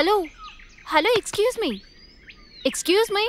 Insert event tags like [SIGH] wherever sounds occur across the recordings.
Hello? Hello, excuse me. Excuse me?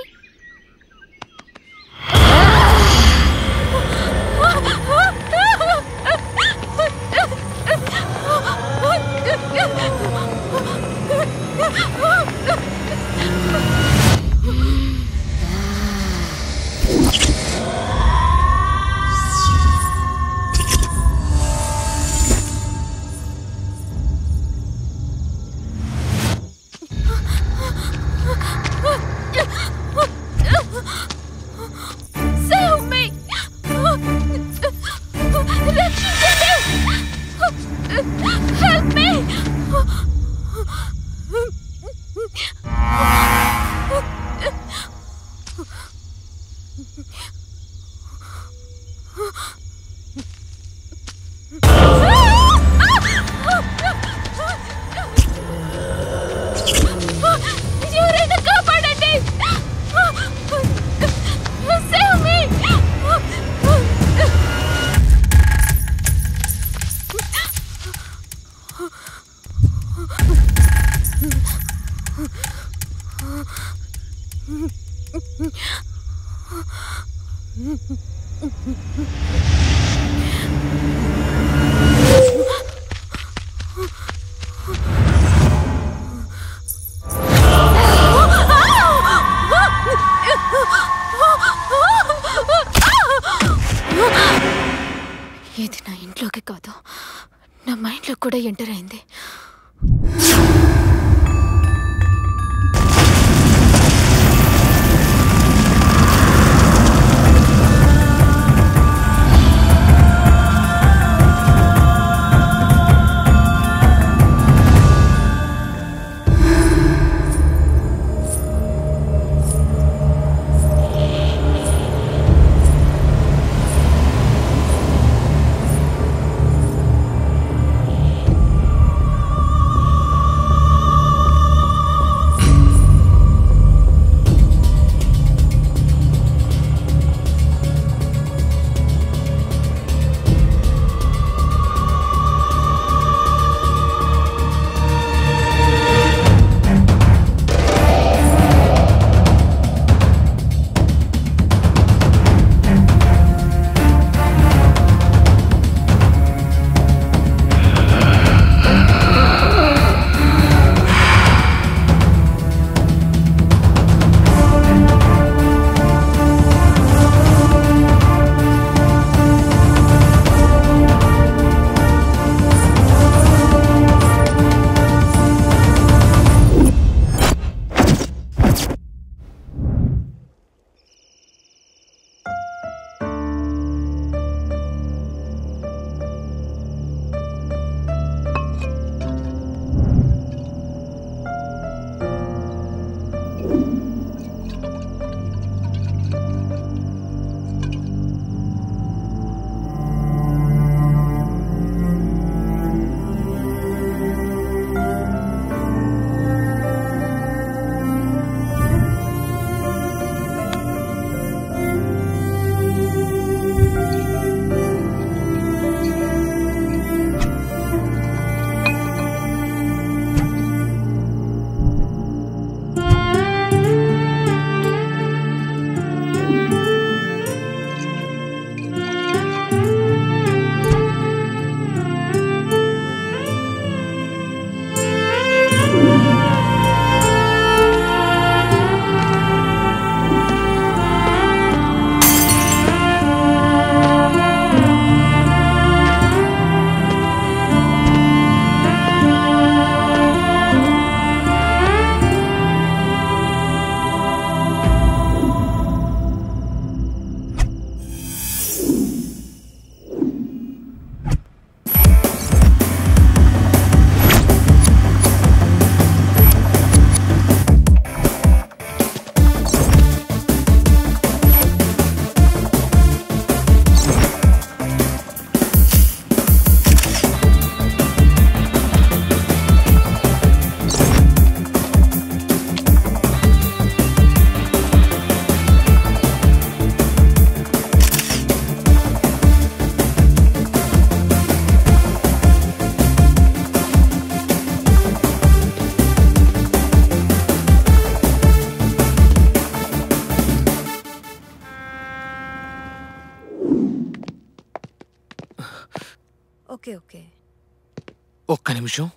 నిమిషం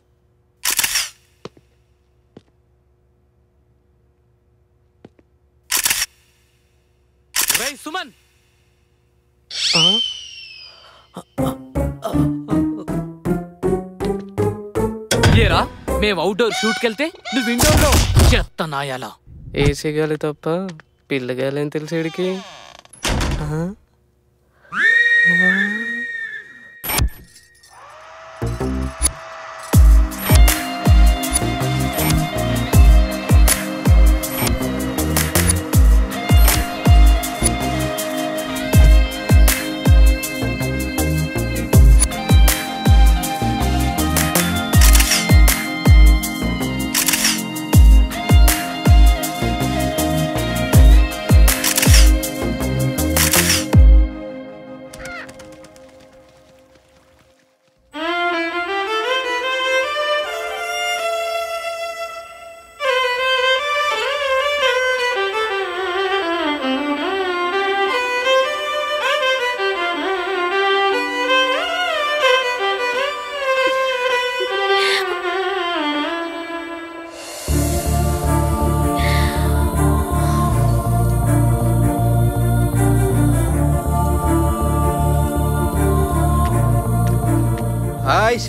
రేయ్ సుమన్ ఏరా మేము అవుట్డోర్ షూట్కి వెళ్తే నువ్వు విండోలో చెత్త నాయాలా ఏసీ గాలి తప్ప పిల్లగాలి ఏం తెలుసు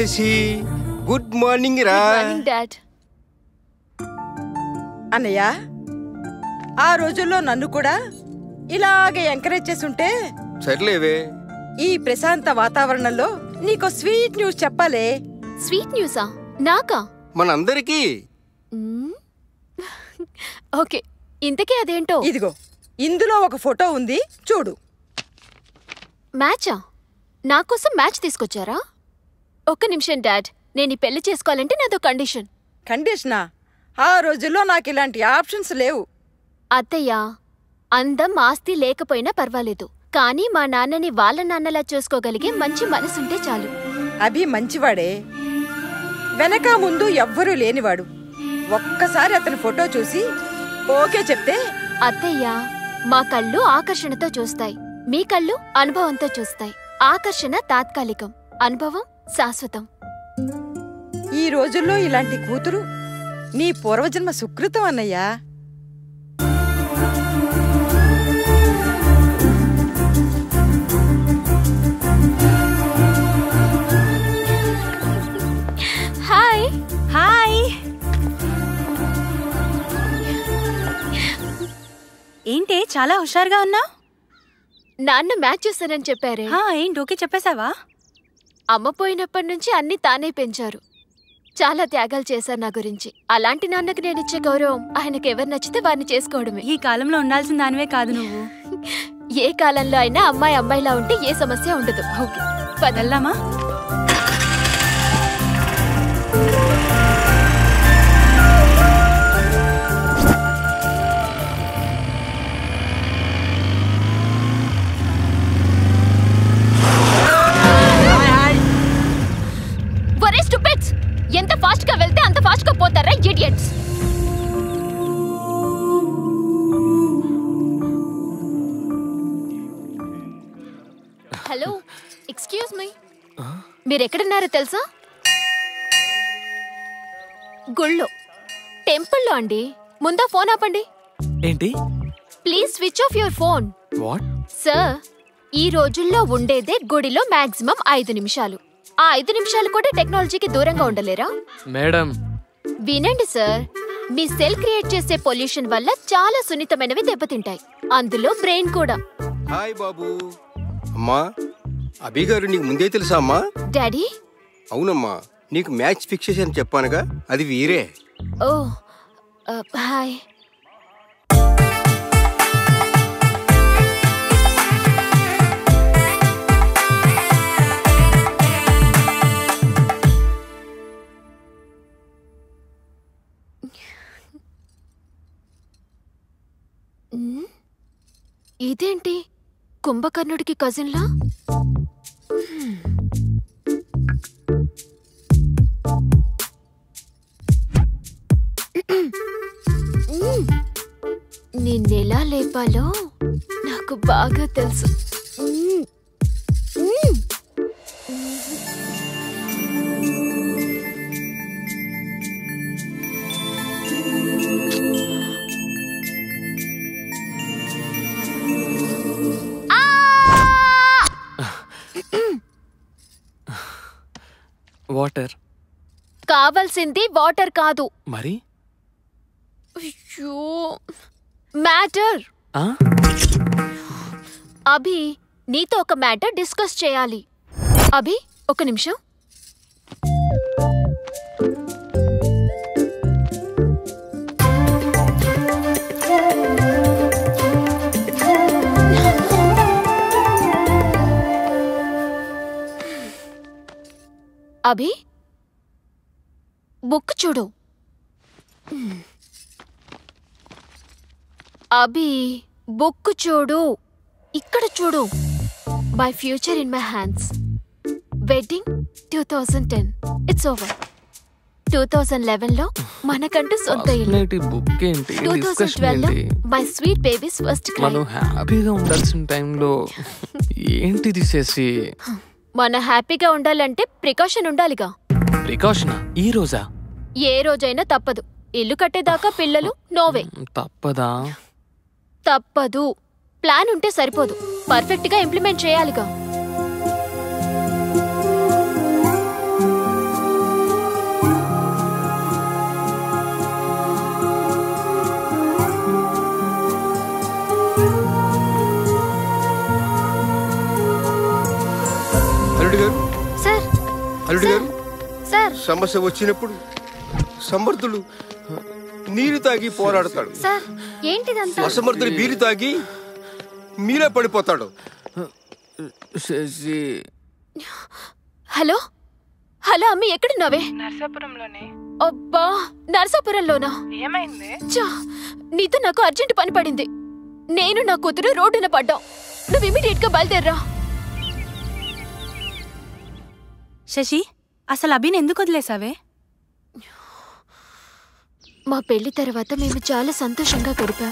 శశి గుడ్ మార్నింగ్ రా అన్నయ్య ఆ రోజుల్లో నన్ను కూడా ఇలాగే ఎంకరేజ్ చేస్తుంటే సర్లేవే ఈ ప్రశాంత వాతావరణంలో నీకు స్వీట్ న్యూస్ చెప్పాలే స్వీట్ న్యూసా నాకా మనందరికీ ఓకే ఇంతకీ అదేంటో ఇదిగో ఇందులో ఒక ఫోటో ఉంది చూడు మ్యాచా నా కోసం మ్యాచ్ తీసుకొచ్చారా ఒక్క నిమిషం డాడ్ నేను ఈ పెళ్లి చేసుకోవాలంటే నాదో కండిషన్ కండిషనా ఆ రోజుల్లో నాకు ఇలాంటి ఆప్షన్స్ లేవు అత్తయ్య అందం ఆస్తి లేకపోయినా పర్వాలేదు కానీ మా నాన్నని వాళ్ళ నాన్నలా చూసుకోగలిగే మంచి మనసుంటే చాలు అభి మంచివాడే వెనక ముందు ఎవ్వరూ లేనివాడు ఒక్కసారి అతని ఫోటో చూసి ఓకే చెప్తే అత్తయ్య మా కళ్ళు ఆకర్షణతో చూస్తాయి మీ కళ్ళు అనుభవంతో చూస్తాయి ఆకర్షణ తాత్కాలికం అనుభవం శాశ్వతం ఈ రోజుల్లో ఇలాంటి కూతురు నీ పూర్వజన్మ సుకృతం అన్నయ్యా హాయ్ హాయ్ ఏంటి చాలా హుషారుగా ఉన్నావు నాన్న మ్యాచ్ చూస్తానని చెప్పారే ఏంటి ఓకే చెప్పేశావా అమ్మ పోయినప్పటి నుంచి అన్నీ తానే పెంచారు చాలా త్యాగాలు చేశారు నా గురించి అలాంటి నాన్నకు నేనిచ్చే గౌరవం ఆయనకు ఎవరు నచ్చితే వారిని చేసుకోవడమే ఈ కాలంలో ఉండాల్సిన దానివే కాదు నువ్వు ఏ కాలంలో అయినా అమ్మాయి అమ్మాయిలా ఉంటే ఏ సమస్య ఉండదు ఓకే పదల్లామా ఇడియట్స్ హలో ఎక్స్క్యూజ్ మీ మీరు ఎక్కడున్నారో తెలుసా గుళ్ళో టెంపుల్లో అండి ముందా ఫోన్ ఆపండి ఏంటి please switch off your phone what sir ఈ రోజుల్లో ఉండేదే గుడిలో మాక్సిమం ఐదు నిమిషాలు ఆ ఐదు నిమిషాలు కూడా టెక్నాలజీకి దూరంగా ఉండలేరా మేడం వినండి సార్ మీ సెల్ క్రియేట్ చేసే పొల్యూషన్ వల్ల చాలా సున్నితమైనవి దెబ్బతింటాయి అందులో బ్రెయిన్ కూడా హాయ్ బాబు అమ్మా అభి గారు నీకు ముందే తెలుసా అమ్మా డాడీ అవునమ్మా నీకు మ్యాచ్ ఫిక్స్ చేశాను చెప్పానుగా అది వీరే ఓ హాయ్ ఇదేంటి కుంభకర్ణుడికి కజిన్లా నిన్నెలా లేపాలో నాకు బాగా తెలుసు వాటర్ కావాల్సింది వాటర్ కాదు మరి అయ్యో మ్యాటర్ అభి నీతో ఒక మ్యాటర్ డిస్కస్ చేయాలి అభి ఒక నిమిషం అభి బుక్ చూడు అభి బుక్ చూడు ఇక్కడ చూడు my future in my hands wedding two thousand ten it's over two thousand లెవెన్లో మనకంటూ సొంత ఇల్లు టూ థౌజండ్ ట్వెల్వ్లో మై స్వీట్ బేబీస్ ఫస్ట్ మనం హ్యాపీగా ఉండాల్సిన టైంలో ఏంటి తీసేసి మన హ్యాపీగా ఉండాలంటే ప్రికాషన్ ఉండాలిగా ప్రికాషన్ ఈ రోజా ఏ రోజైనా తప్పదు ఇల్లు కట్టేదాకా పిల్లలు నోవే తప్పదా తప్పదు ప్లాన్ ఉంటే సరిపోదు పర్ఫెక్ట్గా ఇంప్లిమెంట్ చేయాలిగా అల్లుడు గారు సార్ సమస్య వచ్చినప్పుడు సమర్థులు నీరు తాగి పోరాడతాడు అసమర్థులు బీరు తాగి మీరే పడిపోతాడు హలో హలో అమ్మి ఎక్కడున్నావే అబ్బా నర్సాపురంలోనా ఏమైంది నీతో నాకు అర్జెంట్ పని పడింది నేను నా కూతురు రోడ్డున పడ్డావు నువ్వు ఇమీడియట్ గా బయలుదేర్రా శశి అసలు అభిని ఎందుకు వదిలేసావే మా పెళ్లి తర్వాత మేము చాలా సంతోషంగా గడిపాం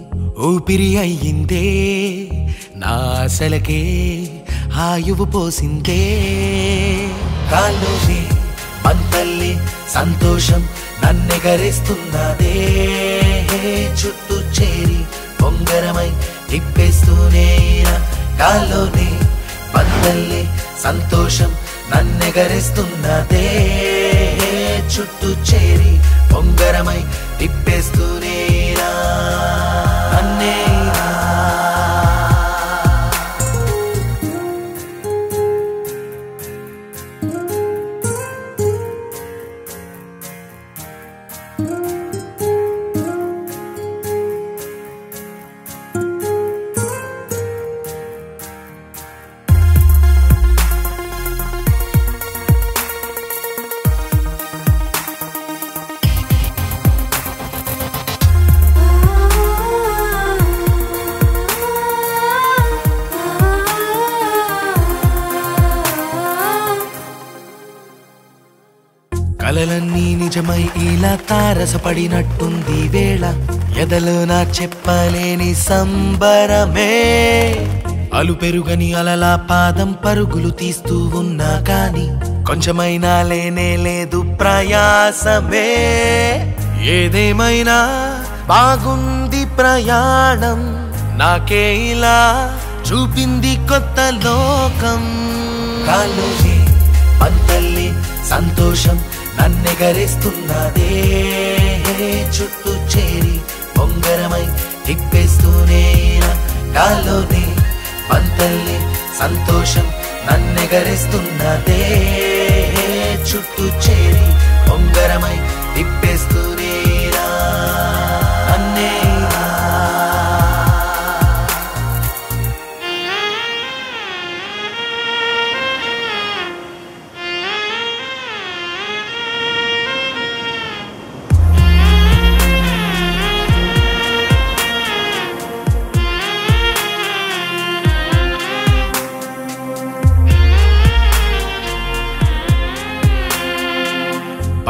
ఊపిరి అయ్యిందే నాసలకే ఆయువు పోసిందే కాల్లోనే మంతల్లి సంతోషం నన్నెగరేస్తున్నదే చుట్టూ చేరి పొంగరమై తిప్పేస్తూనే కాళ్ళోని మంతల్లి సంతోషం నన్నెగరేస్తున్నదే చుట్టూ చేరి పొంగరమై తిప్పేస్తూనే నిజమై ఇలా తారసపడినట్టుంది వేళ ఎదలు నా చెప్పలేని సంబరమే అలు పెరుగని అలలా పాదం పరుగులు తీస్తూ ఉన్నా కాని కొంచెమైనా లేనే లేదు ప్రయాసమే ఏదేమైనా బాగుంది ప్రయాణం నాకే ఇలా చూపింది కొత్త లోకం కాలువి సంతోషం నన్నెగరేస్తున్నదే చుట్టూ చేరి పొంగరమై తిప్పేస్తూనే కాలోనే పంతల్లి సంతోషం నన్నెగరేస్తున్నదే చుట్టూ చేరి పొంగరమై తిప్పేస్తూనే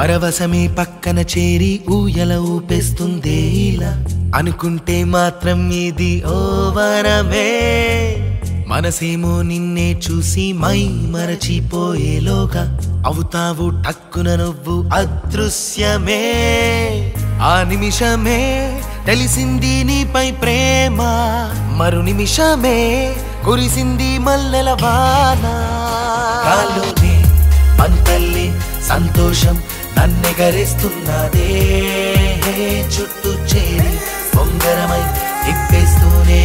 పరవశమే పక్కన చేరి ఊయల ఊపేస్తుందే ఇలా అనుకుంటే మాత్రం ఇది ఓవరమే మనసేమో నిన్నే చూసి మై మరచిపోయేలోగా అవుతావు టక్కున నువ్వు అదృశ్యమే ఆ నిమిషమే తెలిసింది నీపై ప్రేమ మరు నిమిషమే కురిసింది మల్లెల వాన పంతల్లి సంతోషం నన్నెగరేస్తున్నదే చుట్టూ చేరి పొంగరమై తిప్పేస్తూనే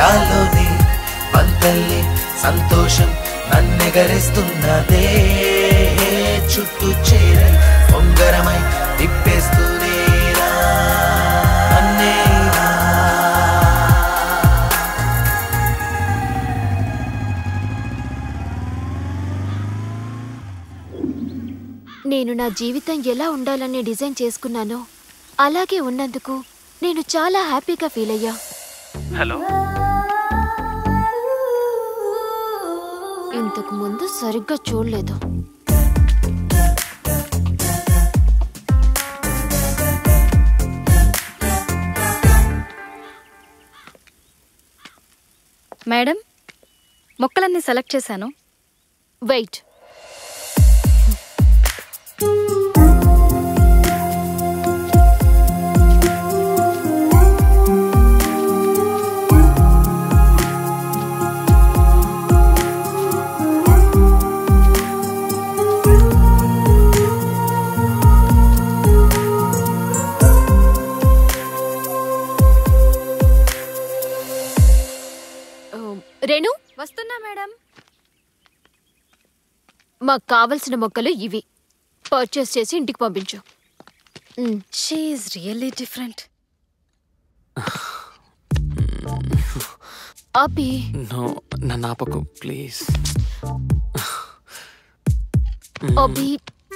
కాలోని పంతల్లి సంతోషం నన్నెగరేస్తున్నదే చుట్టూ చేరి పొంగరమై తిప్పేస్తూ నేను నా జీవితం ఎలా ఉండాలని డిజైన్ చేసుకున్నానో అలాగే ఉన్నందుకు నేను చాలా హ్యాపీగా ఫీల్ అయ్యా హలో ఇంతకు ముందు సరిగ్గా చూడలేదు మేడం మొక్కలన్నీ సెలెక్ట్ చేశాను వెయిట్ రేణు వస్తున్నా మాకు కావలసిన మొక్కలు ఇవి పర్చేస్ చేసి ఇంటికి పంపించు she is really different Abhi no నన్ను ఆపకు [SIGHS] ప్లీజ్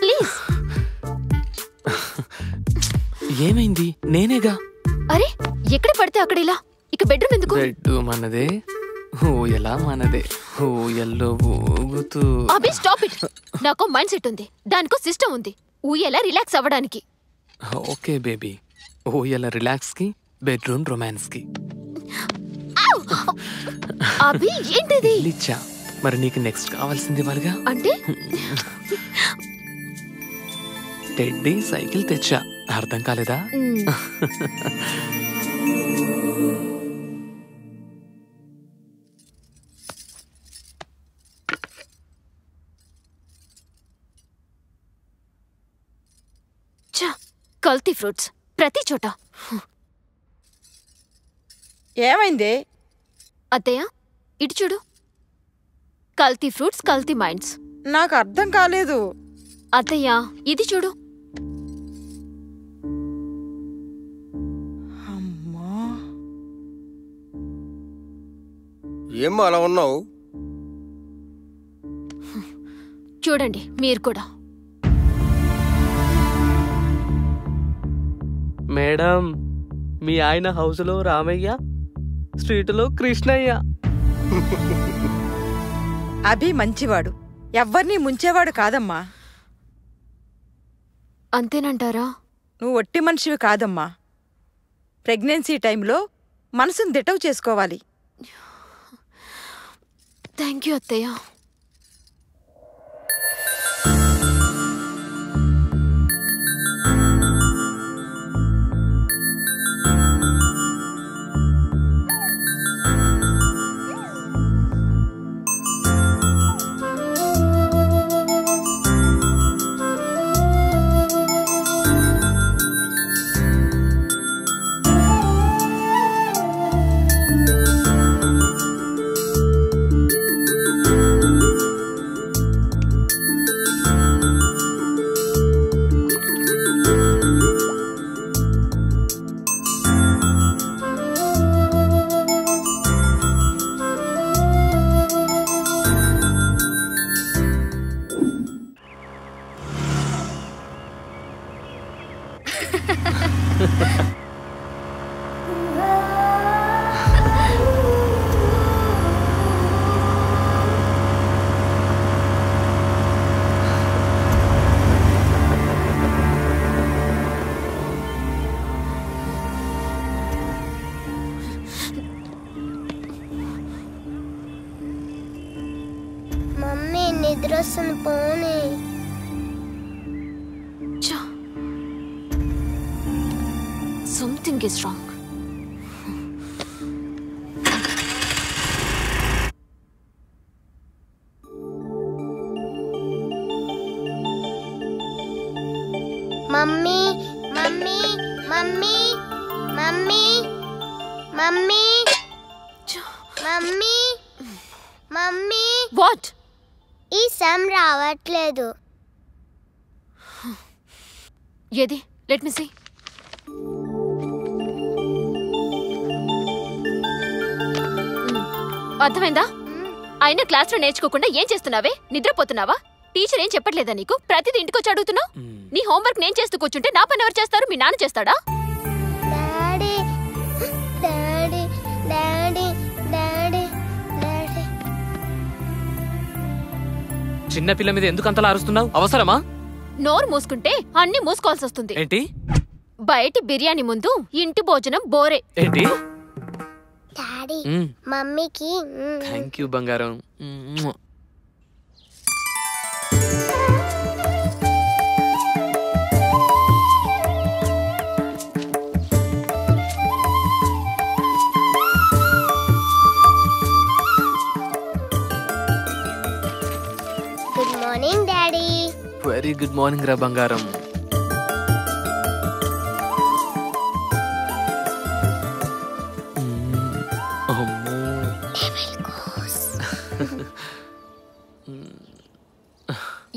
ప్లీజ్ [SIGHS] ఏమైంది నేనేగా అరే ఎక్కడ పడితే అక్కడ ఇలా ఇక బెడ్రూమ్ ఎందుకు బెడ్రూమ్ అన్నదే ఓ ఎలా మనదే ఓ ఎల్లో ఊగుతూ అభి స్టాప్ ఇట్ నాకు మైండ్ సెట్ ఉంది దానికో సిస్టమ్ ఉంది ఊయలా రిలాక్స్ అవ్వడానికి ఓకే బేబీ ఊయల రిలాక్స్ కి బెడ్రూమ్ రొమాన్స్ కి అభి ఏంటిది లిచ్చా మరి నీకు నెక్స్ట్ కావాల్సింది మరిగా అంటే టెడ్డీ సైకిల్ తెచ్చా అర్థం కాలేదా ఫ్రూట్స్ ప్రతి చోట ఏమైంది అత్తయ్య ఇటు చూడు కల్తీ ఫ్రూట్స్ కల్తీ మైండ్స్ నాకు అర్థం కాలేదు అత్తయ్య ఇది చూడు అమ్మా ఏం అలా ఉన్నావు చూడండి మీరు కూడా మేడం మీ ఆయన హౌస్లో రామయ్య స్ట్రీట్లో కృష్ణయ్య అభి మంచివాడు ఎవ్వరినీ ముంచేవాడు కాదమ్మా అంతేనంటారా నువ్వు ఒట్టి మనిషివి కాదమ్మా ప్రెగ్నెన్సీ టైంలో మనసును దిటవు చేసుకోవాలి థ్యాంక్ యూ అత్తయ్య లేదు ఏది లెట్ మిస్ అర్థమైందా ఆయన క్లాస్లో నేర్చుకోకుండా ఏం చేస్తున్నావే నిద్రపోతున్నావా టీచర్ ఏం చెప్పట్లేదా నీకు ప్రతిదీ ఇంటికొచ్చి అడుగుతున్నావు నీ హోంవర్క్ నేను చేస్తూ కూర్చుంటే నా పని ఎవరు చేస్తారు మీ నాన్న చేస్తాడా చిన్న పిల్ల మీద ఎందుకు అంతలా అరుస్తున్నావు అవసరమా నోరు మూసుకుంటే అన్ని మూసుకోవాల్సి వస్తుంది ఏంటి బయటి బిర్యానీ ముందు ఇంటి భోజనం బోరే ఏంటి డాడీ మమ్మీకి థాంక్యూ థ్యాంక్ యూ బంగారం వెరీ గుడ్ మార్నింగ్ రా బంగారం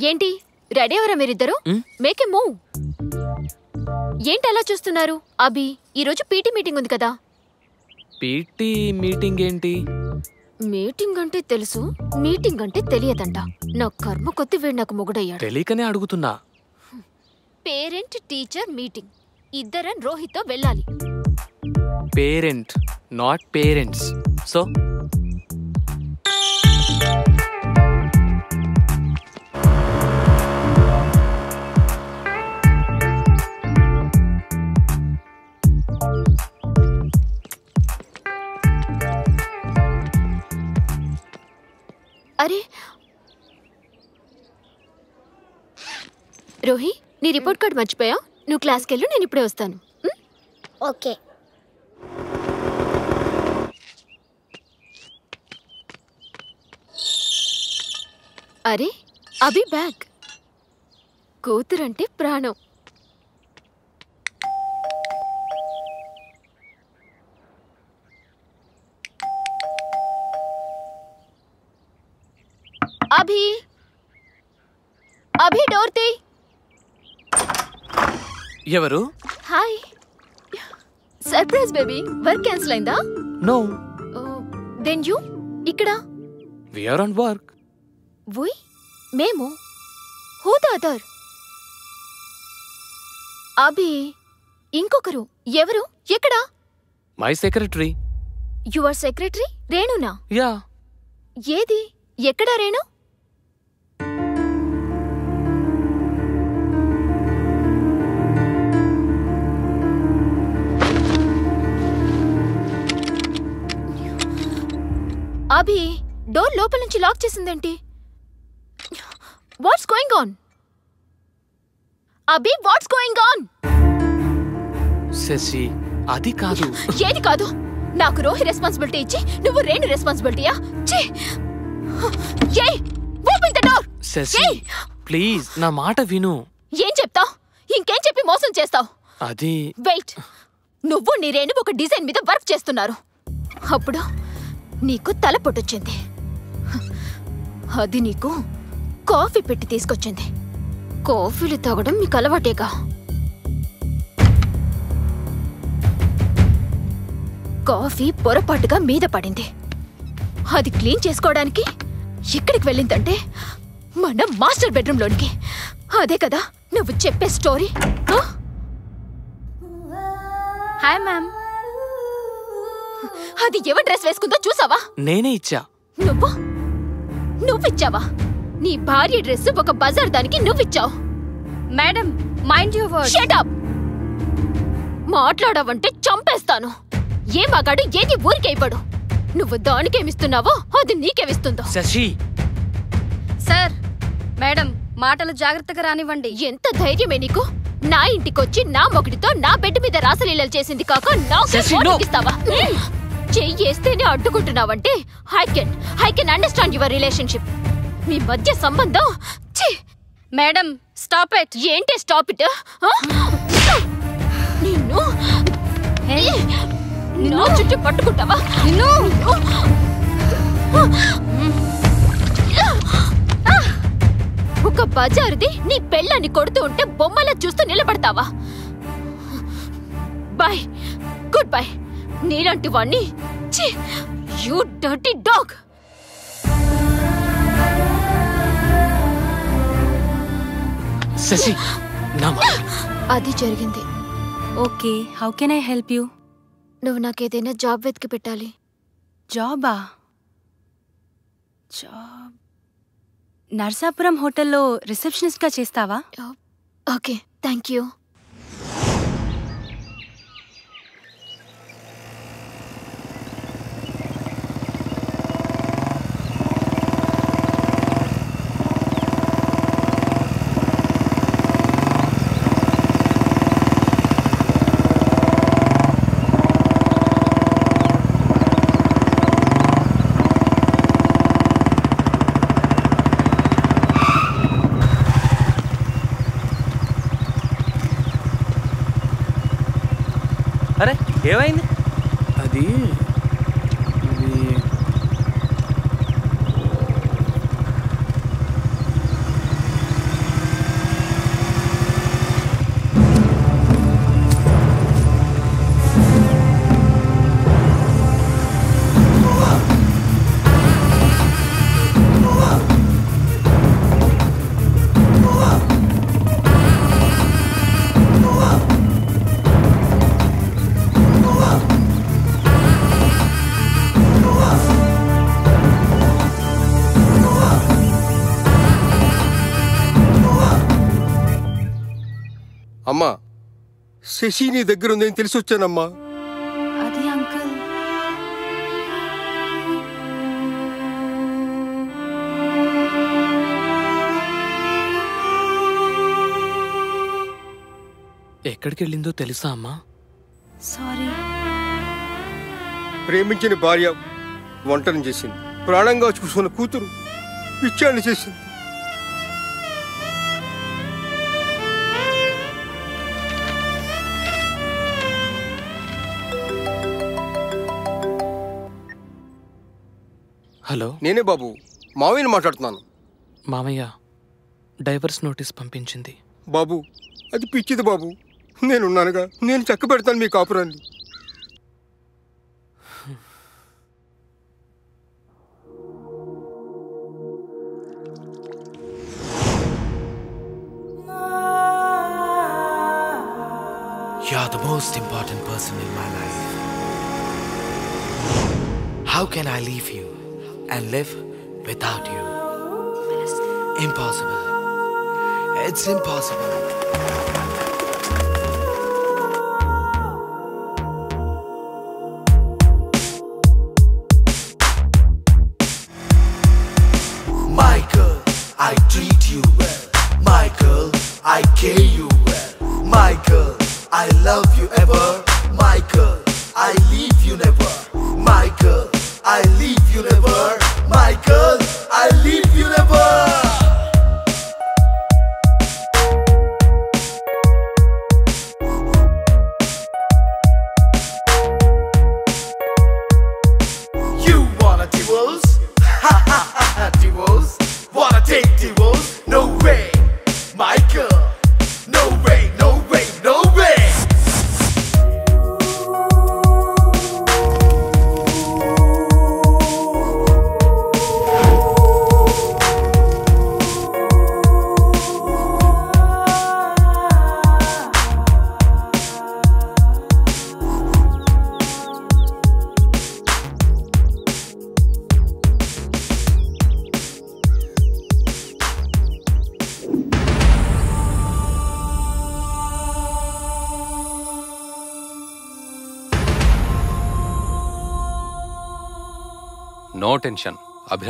ఏంటి రెడీ అవరా మీరిద్దరు మేకే మూవ్ ఏంటి అలా చూస్తున్నారు అభి ఈరోజు పీటీ మీటింగ్ ఉంది కదా పీటీ మీటింగ్ ఏంటి మీటింగ్ అంటే తెలుసు మీటింగ్ అంటే తెలియదంట నా కర్మ కొద్ది వీడు నాకు మొగుడయ్యాడు తెలియకనే అడుగుతున్నా పేరెంట్ టీచర్ మీటింగ్ ఇద్దరం రోహిత్తో వెళ్ళాలి పేరెంట్ నాట్ పేరెంట్స్ సో అరే రోహి నీ రిపోర్ట్ కార్డు మర్చిపోయా నువ్వు క్లాస్కి వెళ్ళు నేను ఇప్పుడే వస్తాను ఓకే అరే అభి బ్యాగ్ కూతురంటే ప్రాణం అభి అభి డోర్ ఎవరు hi surprise baby work cancel అయిందా నో దెన్ యూ ఇక్కడ we are on work we మేము హూ ద అదర్ అభి ఇంకొకరు ఎవరు ఎక్కడ మై సెక్రటరీ యువర్ సెక్రటరీ రేణునా యా ఏది ఎక్కడ రేణు అభి డోర్ లోపల నుంచి lock చేసిందేంటి what's going on Abhi what's going on Shashi అది కాదు ఏది కాదు నాకు రోహి రెస్పాన్సిబిలిటీ ఇచ్చి నువ్వు రేణు రెస్పాన్సిబిలిటీయా చే ఏ open the door Shashi please నా మాట విను ఏం చెప్తావ్ ఇంకేం చెప్పి మోసం చేస్తావ్ అది వెయిట్ నువ్వు నీ రేణు ఒక డిజైన్ మీద వర్క్ చేస్తున్నారు అప్పుడు నీకు తల పొట్టొచ్చింది అది నీకు కాఫీ పెట్టి తీసుకొచ్చింది కాఫీలు తాగడం మీకు అలవాటేగా కాఫీ పొరపాటుగా మీద పడింది అది క్లీన్ చేసుకోవడానికి ఎక్కడికి వెళ్ళిందంటే మన మాస్టర్ బెడ్రూమ్లోనికి అదే కదా నువ్వు చెప్పే స్టోరీ హాయ్ మ్యామ్ అది ఎవరు డ్రెస్ వేసుకుందో చూసావా నేనే ఇచ్చా నువ్వు నువ్విచ్చావా నీ భార్య డ్రెస్ ఒక బజార్ దానికి నువ్విచ్చావు madam mind your shut up మాట్లాడవంటే చంపేస్తాను ఏ మగాడు ఏది ఊరికే ఇవ్వడు నువ్వు దానికేమిస్తున్నావో అది నీకేమిస్తుందో శశి సార్ మేడం మాటలు జాగ్రత్తగా రానివ్వండి ఎంత ధైర్యమే నీకు నా ఇంటికొచ్చి నా మొగుడితో నా బెడ్ మీద రాసలీలలు చేసింది కాక నా ఇస్తావా చేస్తేనే అడ్డుకుంటున్నావంటే I can I can understand your relationship మీ మధ్య సంబంధం మేడం స్టాప్ ఇట్ ఏంటి స్టాప్ ఇట్ నిన్ను నిన్ను చుట్టూ పట్టుకుంటావా నిన్ను ఒక బజారుది నీ పెళ్ళని కొడుతూ ఉంటే బొమ్మలా చూస్తూ నిలబడతావా బాయ్ గుడ్ బాయ్ నీలాంటి వాణ్ణి యూ డర్టీ డాగ్ అది జరిగింది okay how can I help you నువ్వు నాకేదైనా జాబ్ వెతికి పెట్టాలి జాబా జాబ్ నర్సాపురం హోటల్లో రిసెప్షనిస్ట్గా చేస్తావా ఓకే థ్యాంక్ యూ శశి నీ దగ్గర ఉందని తెలిసి వచ్చానమ్మా ఎక్కడికి వెళ్ళిందో తెలుసా అమ్మా సారీ ప్రేమించిన భార్య వంటను చేసింది ప్రాణంగా చూసుకున్న కూతురు పిచ్చాన్ని చేసింది హలో నేనే బాబు మావయ్యని మాట్లాడుతున్నాను మామయ్య డైవర్స్ నోటీస్ పంపించింది బాబు అది పిచ్చిది బాబు నేనున్నానుగా నేను చక్క పెడతాను మీ కాపురాన్ని You are the most important person in my life. How can I leave you? and live without you. Impossible. It's impossible.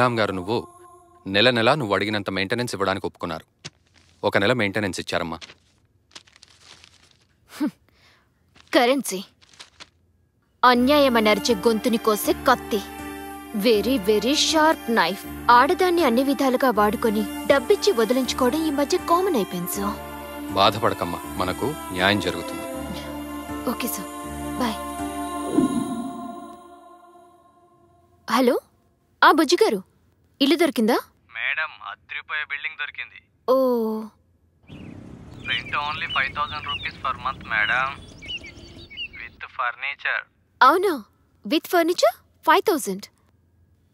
Jayaram గారు నువ్వు నెల నెల నువ్వు అడిగినంత మెయింటెనెన్స్ ఇవ్వడానికి ఒప్పుకున్నారు ఒక నెల మెయింటెనెన్స్ ఇచ్చారమ్మా కరెన్సీ అన్యాయం అనర్చే గొంతుని కోసే కత్తి వెరీ వెరీ షార్ప్ నైఫ్ ఆడదాన్ని అన్ని విధాలుగా వాడుకొని డబ్బిచ్చి వదిలించుకోవడం ఈ మధ్య కామన్ అయిపోయింది బాధపడకమ్మా మనకు న్యాయం జరుగుతుంది ఓకే సార్ బాయ్ హలో ఆ బుజ్జిగారు ఇల్లు దొరికిందా మేడం అద్రిపోయే బిల్డింగ్ దొరికింది ఓ rent only five thousand rupees per month madam with furniture అవునా with furniture five thousand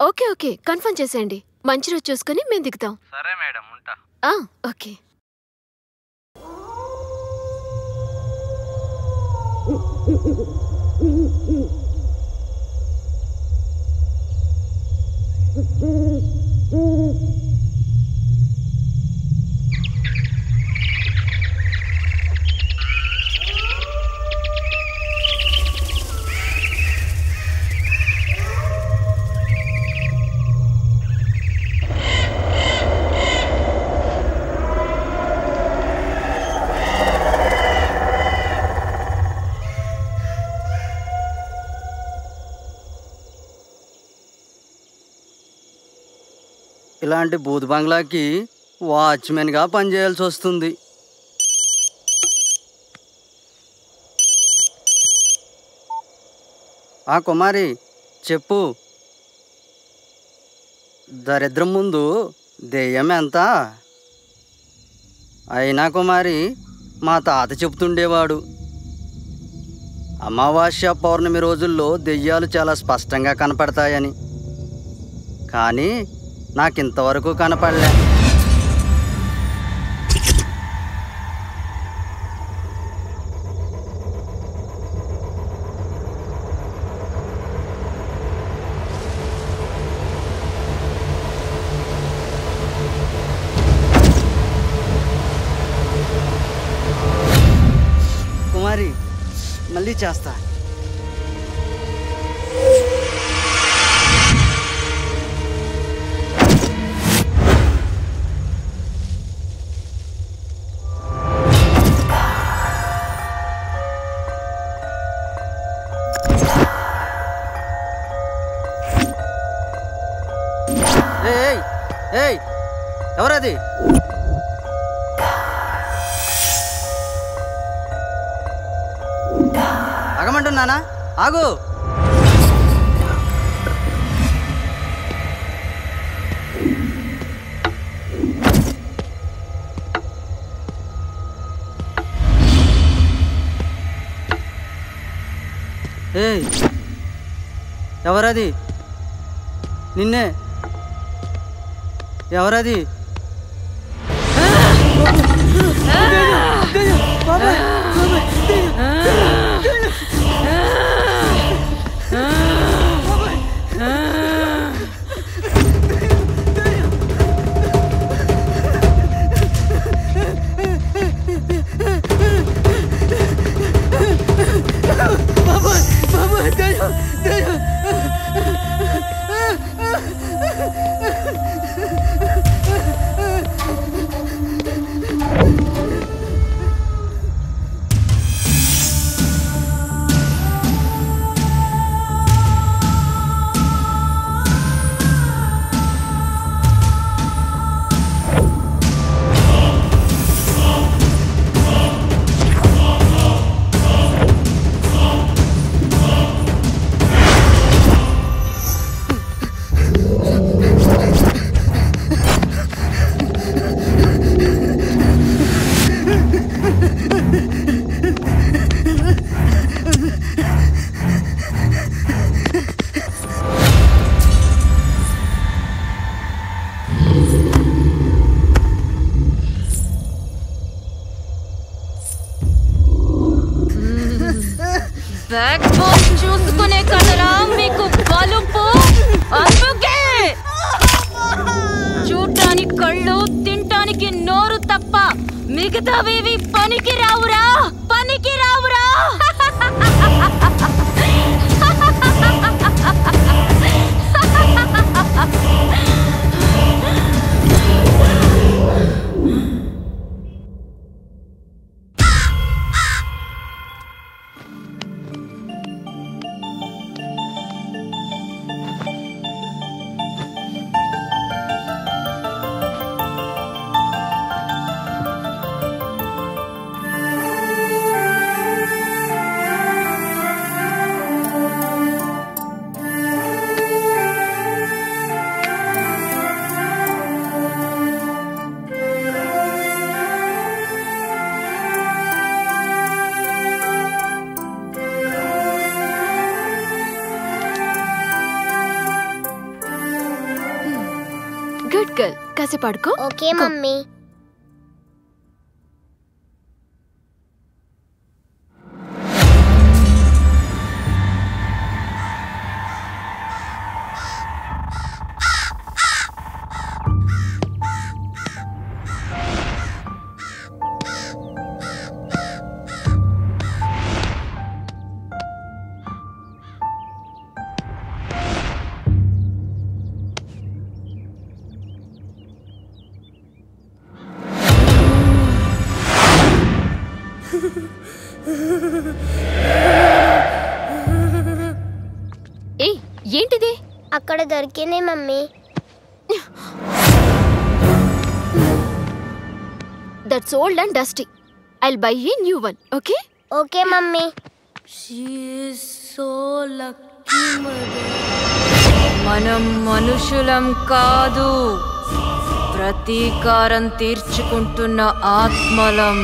okay okay confirm చేసేయండి మంచి రోజు చూసుకొని మేము దిగుతాం సరే మేడం ఉంటా ఓకే Mm-mm-mm. [LAUGHS] [LAUGHS] [LAUGHS] ఇలాంటి బూత్ బంగ్లాకి వాచ్మెన్గా పనిచేయాల్సి వస్తుంది ఆ కుమారి చెప్పు దరిద్రం ముందు దెయ్యం ఎంత అయినా కుమారి మా తాత చెప్తుండేవాడు అమావాస్య పౌర్ణమి రోజుల్లో దెయ్యాలు చాలా స్పష్టంగా కనపడతాయని కానీ నాకింతవరకు కనపడలే కుమారి మళ్ళీ చేస్తా ఎవరది నిన్నే ఎవరది से पढ़ को ओके मम्मी దొరికినాయి mummy that's old and dusty I'll buy a new one okay okay mummy so lucky మనం మనుషులం కాదు ప్రతీకారం తీర్చుకుంటున్న ఆత్మలం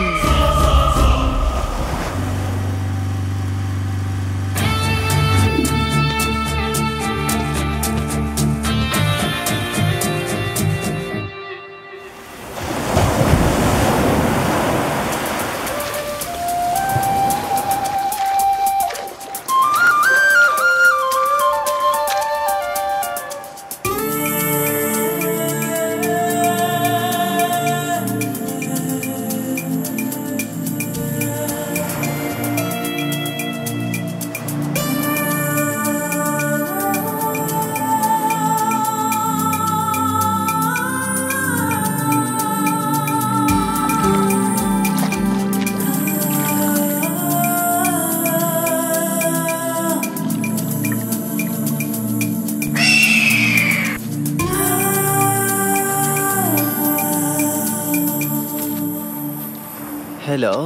హలో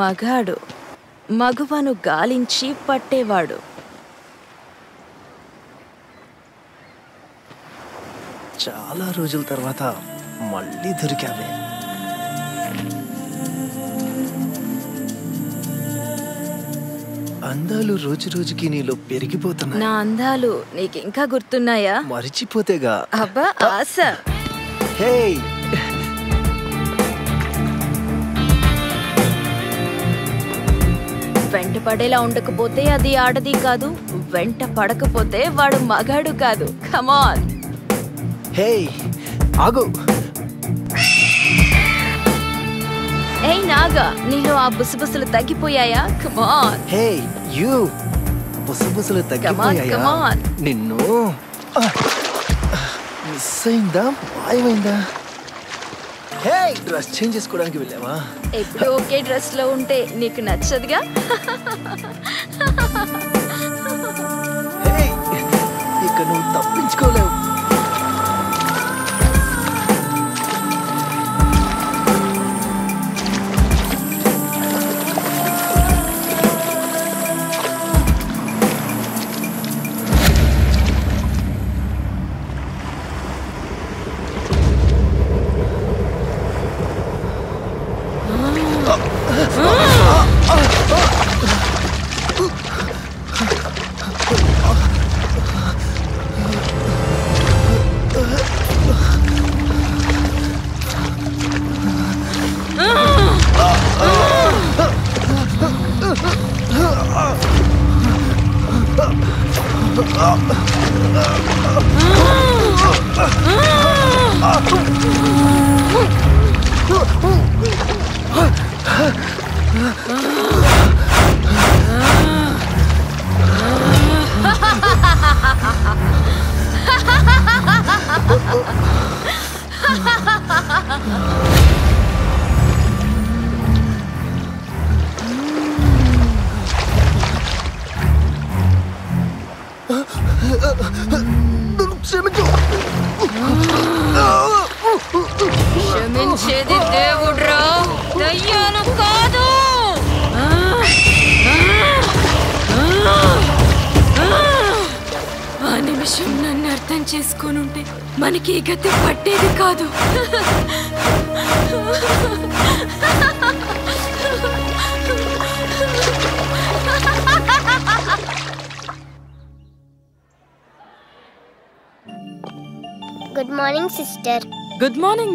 మగాడు మగువను గాలించి పట్టేవాడు చాలా రోజుల తర్వాత మళ్ళీ దొరికావే అందాలు రోజు రోజుకి నీలో పెరిగిపోతున్నా నా అందాలు నీకు ఇంకా గుర్తున్నాయా మరిచిపోతేగా అబ్బా ఆశ హే వెంట పడేలా ఉండకపోతే అది ఆడది కాదు వెంట పడకపోతే వాడు మగాడు కాదు కమాన్ హే ఆగు ఏయ్ నాగా నీలో ఆ బుసబుసలు తగ్గిపోయాయా కమాన్ హే యు బుసబుసలు తగ్గిపోయాయా కమాన్ నిన్ను మిస్ ah, అయిందా మాయమైందా హే డ్రెస్ చేంజ్ చేసుకోవడానికి వెళ్ళావా ఎప్పుడు ఓకే డ్రెస్ లో ఉంటే నీకు నచ్చదుగా ఇక్కడ నువ్వు తప్పించుకోలేవు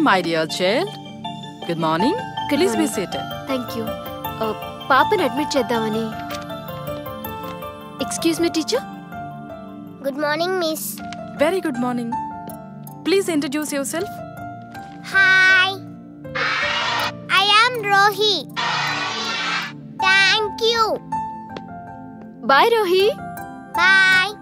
morning, my dear child. Good morning. Please be seated. Thank you. పాపని అడ్మిట్ చేద్దామని excuse me teacher good morning miss very good morning please introduce yourself hi I am Rohi thank you bye Rohi bye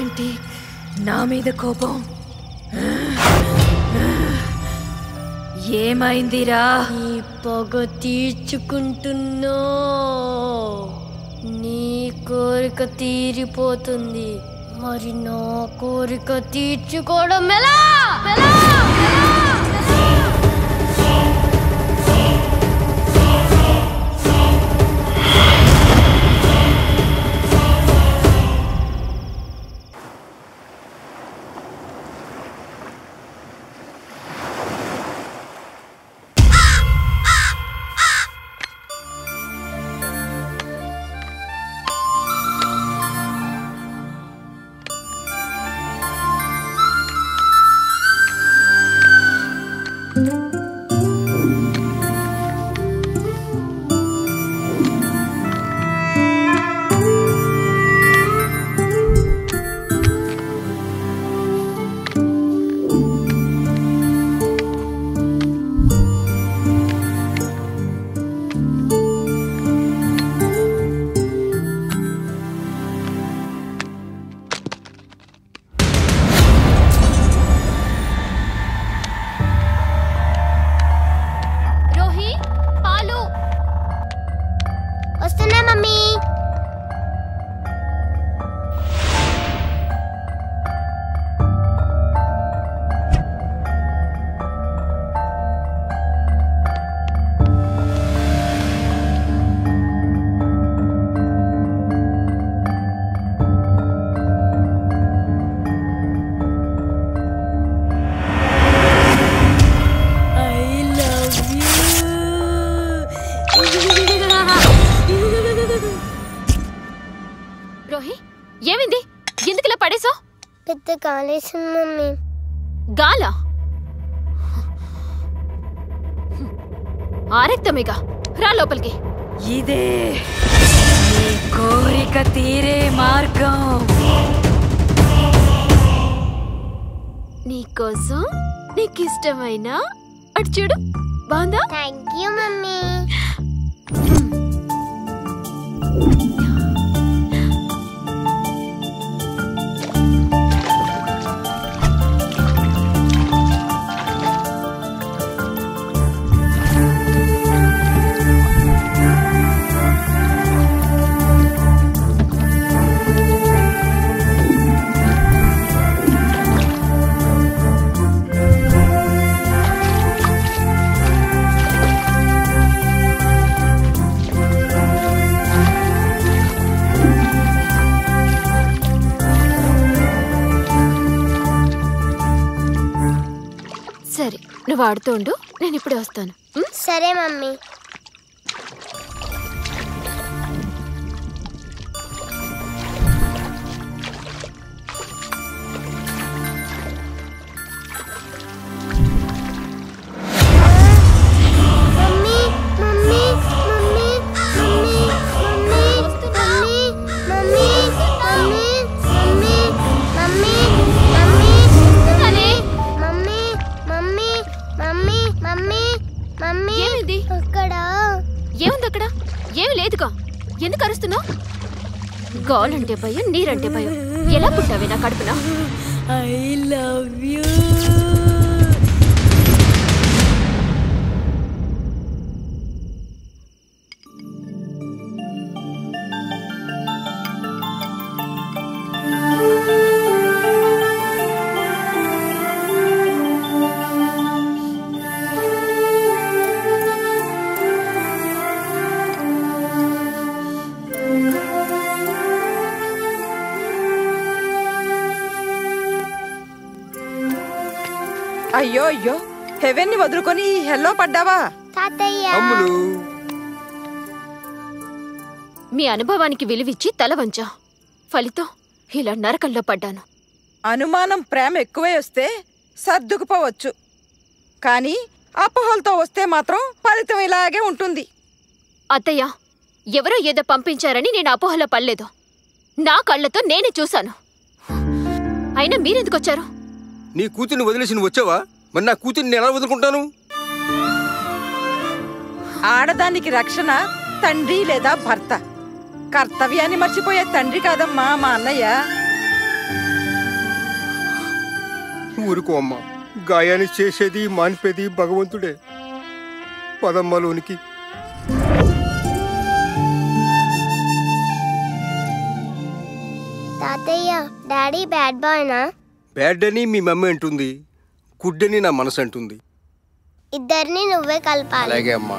ఇప్పుడేంటి నా మీద కోపం ఏమైందిరా ఈ పొగ తీర్చుకుంటున్నా నీ కోరిక తీరిపోతుంది మరి నా కోరిక తీర్చుకోవడం ఎలా ఆడుతుండు నేను ఇప్పుడే వస్తాను సరే మమ్మీ అంటే భయం నీరంటే భయం ఎలా పుట్టావే నా కడుపున ఐ లవ్ యూ అయ్యో హెవెన్ ని వదులుకొని ఈ హెల్లో పడ్డావా మీ అనుభవానికి విలువిచ్చి తల వంచా ఫలితం ఇలా నరకంలో పడ్డాను అనుమానం ప్రేమ ఎక్కువై వస్తే సర్దుకుపోవచ్చు కానీ అపోహలతో వస్తే మాత్రం ఫలితం ఇలాగే ఉంటుంది అత్తయ్య ఎవరో ఏదో పంపించారని నేను అపోహలో పడలేదు నా కళ్ళతో నేనే చూశాను అయినా మీరెందుకొచ్చారు నీ కూతుర్ని వదిలేసి నువ్వు వచ్చావా మరి నా కూతుర్ని ఎలా వదులుకుంటాను ఆడదానికి రక్షణ తండ్రి లేదా భర్త కర్తవ్యాన్ని మర్చిపోయే తండ్రి కాదమ్మా మా అన్నయ్య ఊరుకో అమ్మ గాయాన్ని చేసేది మానిపేది భగవంతుడే పదమ్మలోనికి తాతయ్య డాడీ బ్యాడ్ బాయ్నా బ్యాడ్ అని మీ మమ్మీ అంటుంది గుడ్డని నా మనసు అంటుంది ఇద్దరిని నువ్వే కలపాలి అలాగే అమ్మా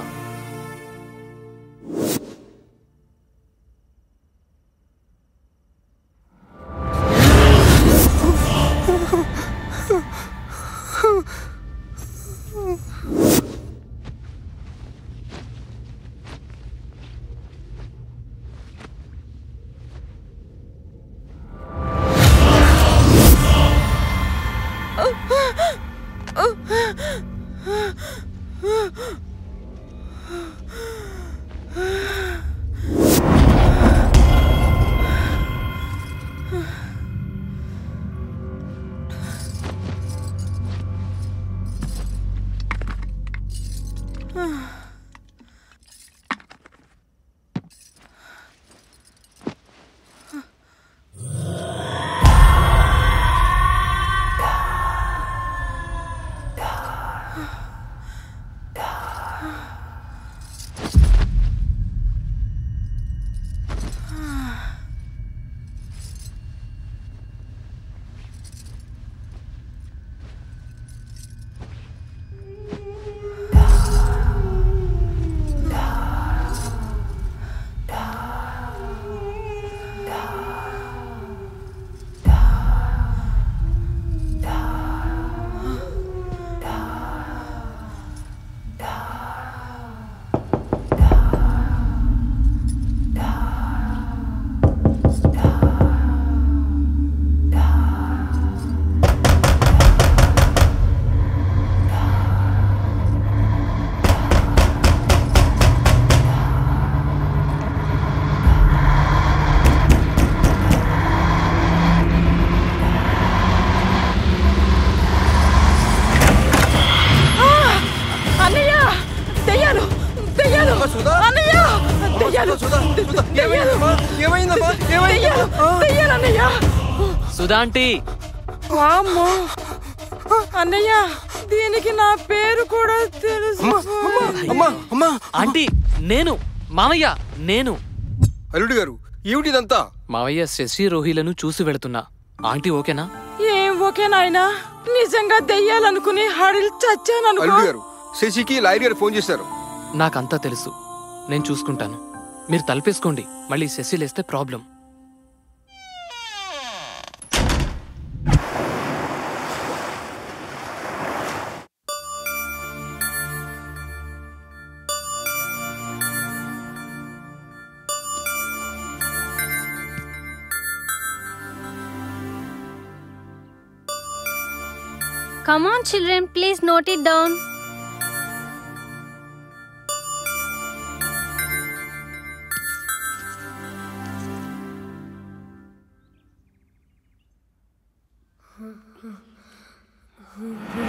సుధాంటి దీనికి నా పేరు కూడా తెలుసు నేను మామయ్య నేను అల్లుడు గారు ఏమిటిదంతా మావయ్య శశి రోహిలను చూసి వెళుతున్నా ఆంటీ ఓకేనా ఏం ఓకే నాయనా నిజంగా దెయ్యాలనుకుని హడిల్ చచ్చాను అల్లుడు శశికి లాయర్ గారు ఫోన్ చేశారు నాకంతా తెలుసు నేను చూసుకుంటాను మీరు తలపేసుకోండి మళ్ళీ సెసిల్ వేస్తే problem Come on, children, please note it down. Mm-hmm. [GASPS]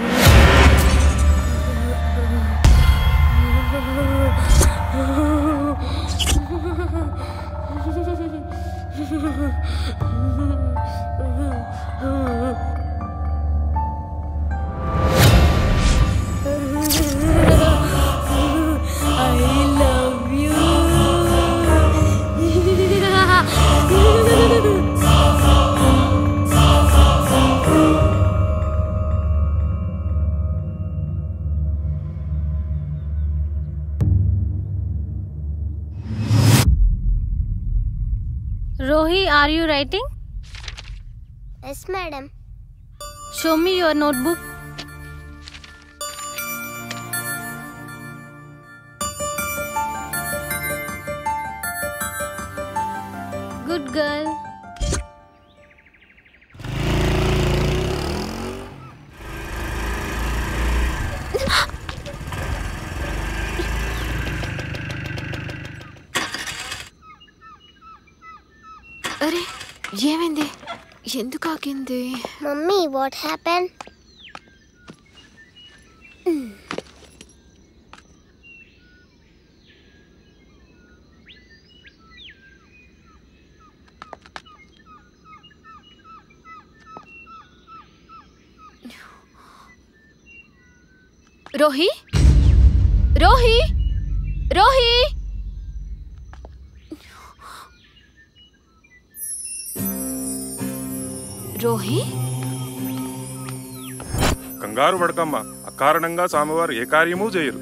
Are you writing? Yes, madam. Show me your notebook. Gindi. Mummy, what happened? Rohi? Rohi? Rohi? కంగారు పడకమ్మ అకారణంగా స్వామివారు ఏ కార్యము చేయరు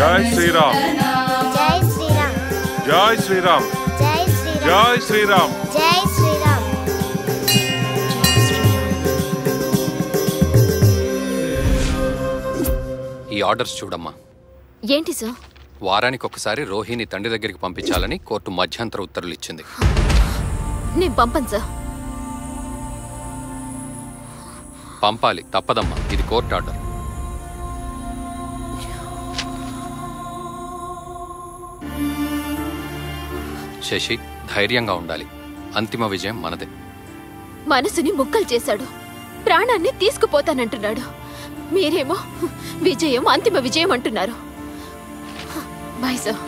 జై శ్రీరామ్ జై శ్రీరామ్ జై శ్రీరామ్ జై శ్రీరామ్ జై శ్రీరామ్ ఈ ఆర్డర్స్ చూడమ్మా ఏంటి సార్ వారానికి ఒకసారి రోహిణి తండ్రి దగ్గరికి పంపించాలని కోర్టు మధ్యంతర ఉత్తర్వులు ఇచ్చింది పంపాలి తప్పదమ్మా ఇది కోర్టు ఆర్డర్ శశి ధైర్యంగా ఉండాలి అంతిమ విజయం మనదే మనసుని ముక్కలు చేశాడు ప్రాణాన్ని తీసుకుపోతానంటున్నాడు మీరేమో విజయం అంతిమ విజయం అంటున్నారు బాయ్ సార్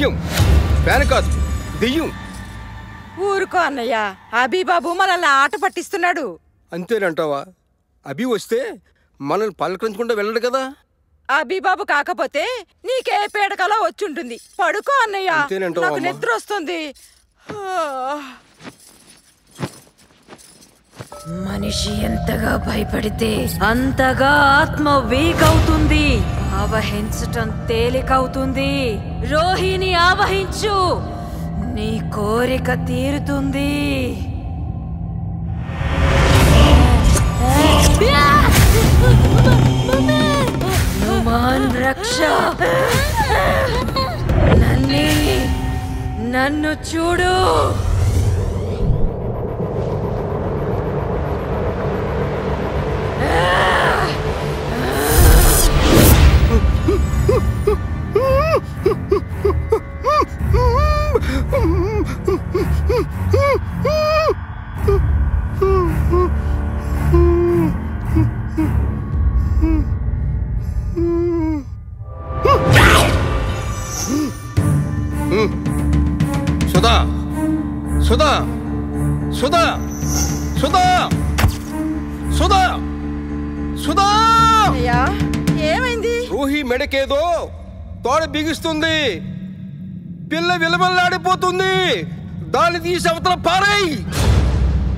దెయ్యం ఫ్యాన్ కాదు దెయ్యం ఊరుకో అన్నయ్య అభిబాబు మనల్ని ఆట పట్టిస్తున్నాడు అంతేనంటావా అభి వస్తే మనల్ని పలకరించకుండా వెళ్ళడు కదా అభిబాబు కాకపోతే నీకే పేడకలో వచ్చుంటుంది పడుకో అన్నయ్య నిద్ర వస్తుంది మనిషి ఎంతగా భయపడితే అంతగా ఆత్మ వీక్ అవుతుంది ఆవహించటం తేలికవుతుంది రోహిణి ఆవహించు నీ కోరిక తీరుతుంది రక్ష నన్ను చూడు సుధా సుధా సుధా సుధా సుధా ఏమైంది ఊహి మెడకేదో తోడ బిగుస్తుంది పిల్ల విలవల్లాడిపోతుంది దాని తీసి అవతల పారాయి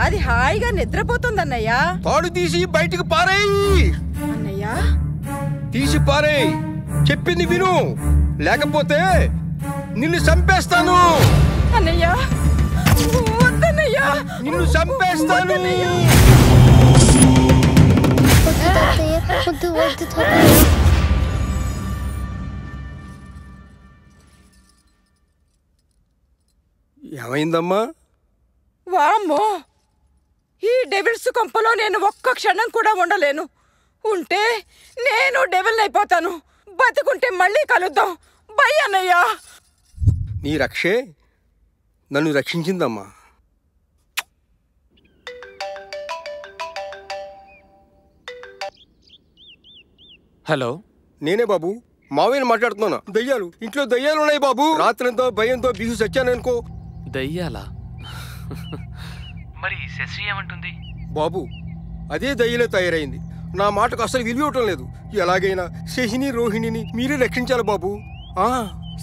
అది హాయిగా నిద్రపోతుందన్నయ్య. తోడు తీసి బయటికి పారేయి అన్నయ్యా తీసి పారేయి చెప్పింది విను లేకపోతే నిన్ను చంపేస్తాను ఏమైందమ్మా వామ్మో ఈ డెవిల్స్ కొంపలో నేను ఒక్క క్షణం కూడా ఉండలేను ఉంటే నేను డెవిల్ అయిపోతాను బతుకుంటే మళ్ళీ కలుద్దాం భయ్యన్నయ్యా నీ రక్షే నన్ను రక్షించిందమ్మా హలో నేనే బాబు మావయ్యని మాట్లాడుతున్నాను దయ్యాలు ఇంట్లో దయ్యాలు ఉన్నాయి బాబు రాత్రంతో భయంతో బిగు చచ్చాను అనుకో దయ్యాలా మరి శశి ఏమంటుంది బాబు అదే దయ్యలే తయారైంది నా మాటకు అసలు విలువ ఇవ్వటం లేదు ఎలాగైనా శశిని రోహిణిని మీరే రక్షించాలి బాబు ఆ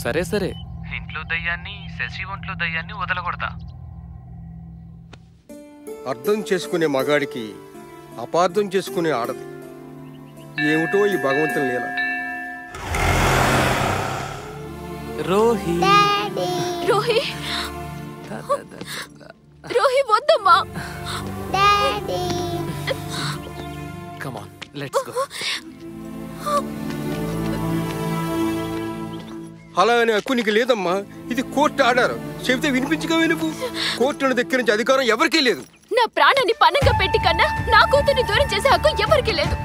సరే సరే ఇంట్లో దయ్యాన్ని శశి ఒంట్లో దయ్యాన్ని వదలకూడదా అర్థం చేసుకునే మగాడికి అపార్థం చేసుకునే ఆడది ఏమిటో ఈ భగవంతుని లీల రోహి రోహి రోహి వద్దమ్మా డాడీ లెట్స్ గో అలా అనే హక్కు నీకు లేదమ్మా ఇది కోర్టు ఆడారు చెబితే వినిపించగా నువ్వు కోర్టును దగ్గర నుంచి అధికారం ఎవరికీ లేదు నా ప్రాణాన్ని పన్నంగా పెట్టి కన్నా నా కూతుర్ని దూరం చేసే హక్కు ఎవరికీ లేదు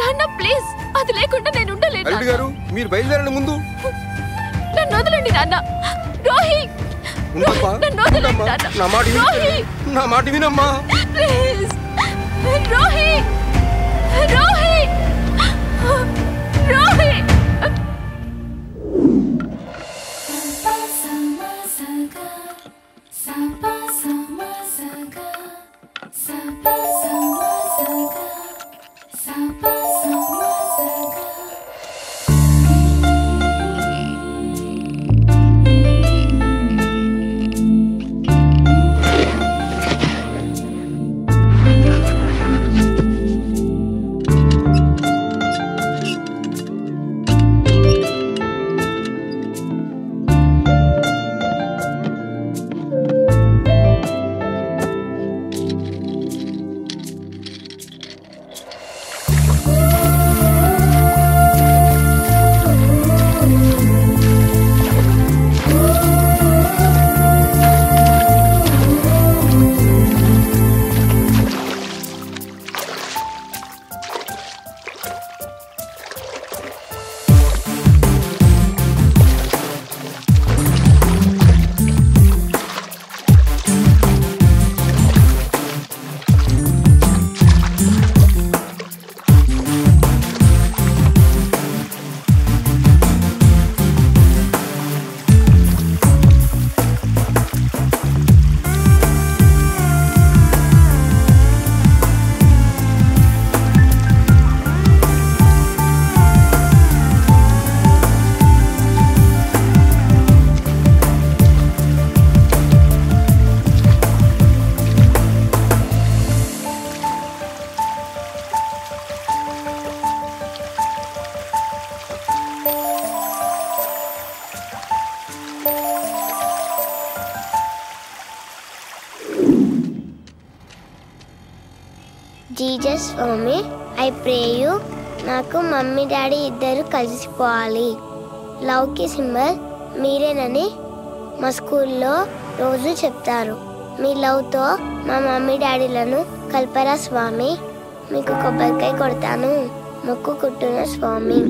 నాన్న ప్లీజ్ అది లేకుండా నేను ఉండలేను అల్లుడు గారు మీరు బయలుదేరండి ముందు నన్ను వదలండి నాన్న రోహి ఉండమ్మా నన్ను వదలండి ఉండమ్మా. నాన్న నా మాట విను. రోహి నా మాట వినమ్మా please Rohi Rohi Rohi Sapa Swami I pray నాకు మమ్మీ డాడీ ఇద్దరు కలిసిపోవాలి లవ్కి సింబల్ మీరేనని మా స్కూల్లో రోజు చెప్తారు మీ లవ్తో మా మమ్మీ డాడీలను కల్పరా స్వామి మీకు కొబ్బరికాయ కొడతాను మొక్కు కుట్టున స్వామి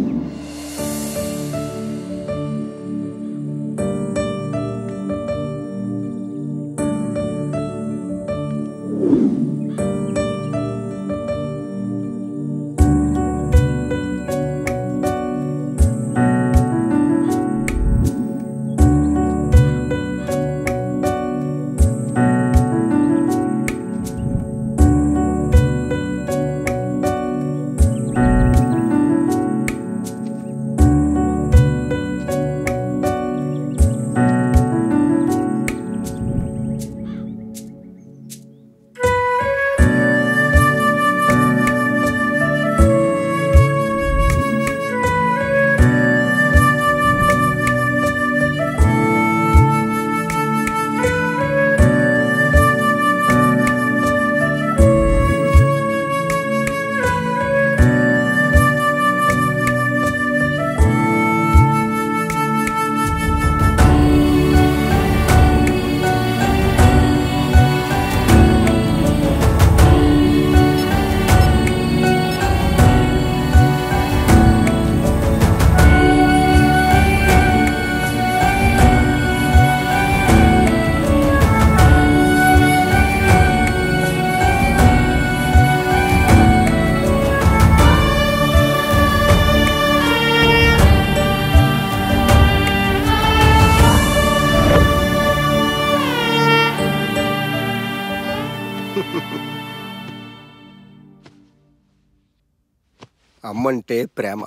అమ్మంటే ప్రేమ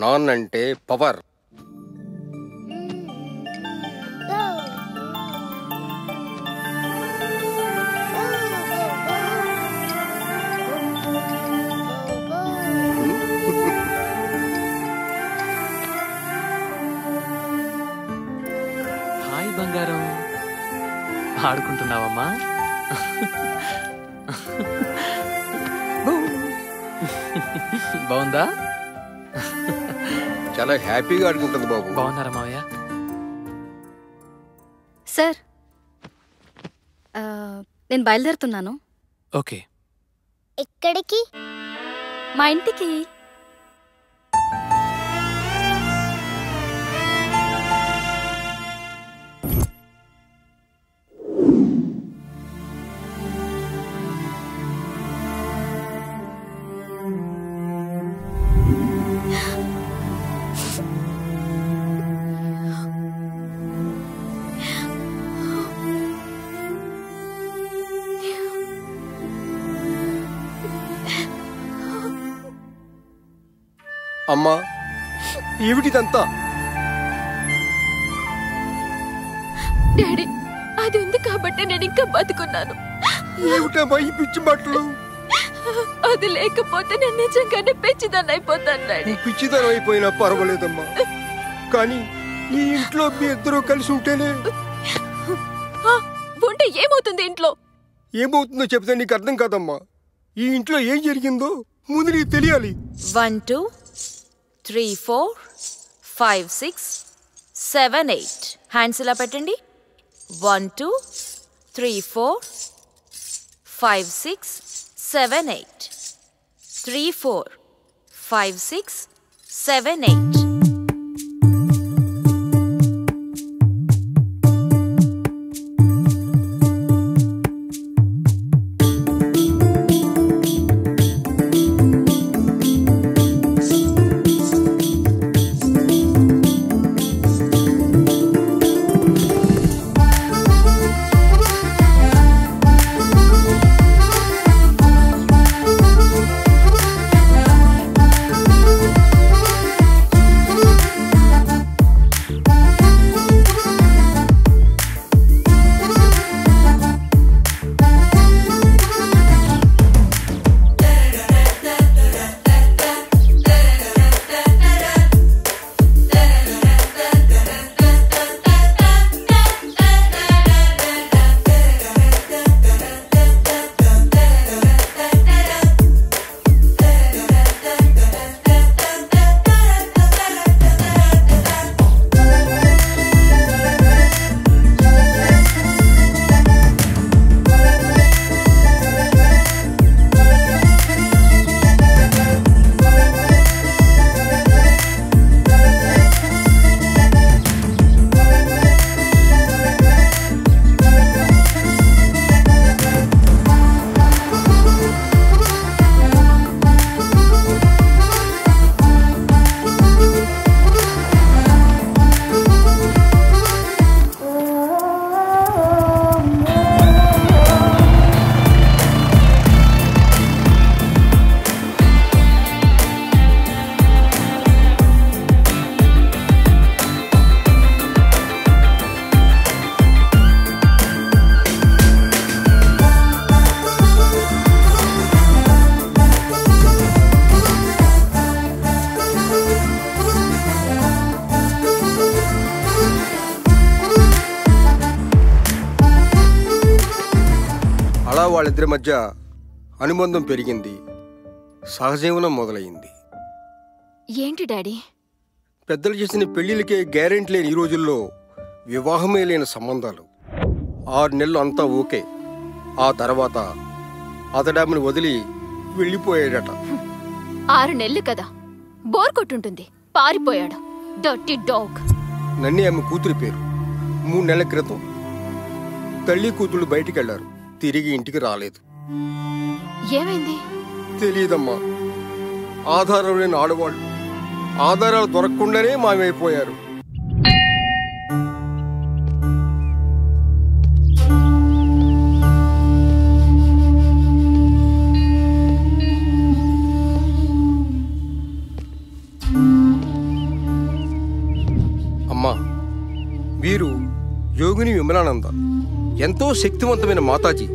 నాన్నంటే పవర్ హ్యాపీగా ఆడుకుంటుంది బాబు బాగున్నారా మావయ్య సార్ నేను బయలుదేరుతున్నాను ఓకే ఎక్కడికి మా ఇంటికి అమ్మా ఏమిటిదంతా డాడీ అది ఉంది కాబట్టి నేను ఇంకా బతుకున్నాను ఏమిటమ్మా ఈ పిచ్చి బట్టలు అది లేకపోతే నేను నిజంగానే పిచ్చిదాన్ని అయిపోతాను డాడీ పిచ్చిదాన్ని అయిపోయినా పర్వాలేదమ్మా కానీ ఈ ఇంట్లో మీ ఇద్దరు కలిసి ఉంటేనే ఉంటే ఏమవుతుంది ఇంట్లో ఏమవుతుందో చెప్తే నీకు అర్థం కాదమ్మా ఈ ఇంట్లో ఏం జరిగిందో ముందు నీకు తెలియాలి one two three four five six seven eight hands ఇలా పెట్టండి one two three four five six seven eight three four five six seven eight మధ్య అనుబంధం పెరిగింది సహజీవనం మొదలైంది ఏంటి డాడీ పెద్దలు చేసిన పెళ్లిళ్ళకే గ్యారెంటీ లేని ఈ రోజుల్లో వివాహమే లేని సంబంధాలు ఆరు నెలలు అంతా ఓకే ఆ తర్వాత అతడామని వదిలి వెళ్ళిపోయాడట ఆరు నెలలు కదా బోర్ కొట్టుంటుంది పారిపోయాడు డాగ్ ఆమె కూతురి పేరు మూడు నెలల క్రితం తల్లి కూతుళ్ళు బయటికి వెళ్ళారు తిరిగి ఇంటికి రాలేదు ఏమైంది తెలియదమ్మా ఆధారం లేని ఆడవాళ్ళు ఆధారాలు దొరకకుండానే మాయమైపోయారు అమ్మా వీరు యోగిని విమలానంద ఎంతో శక్తివంతమైన మాతాజీ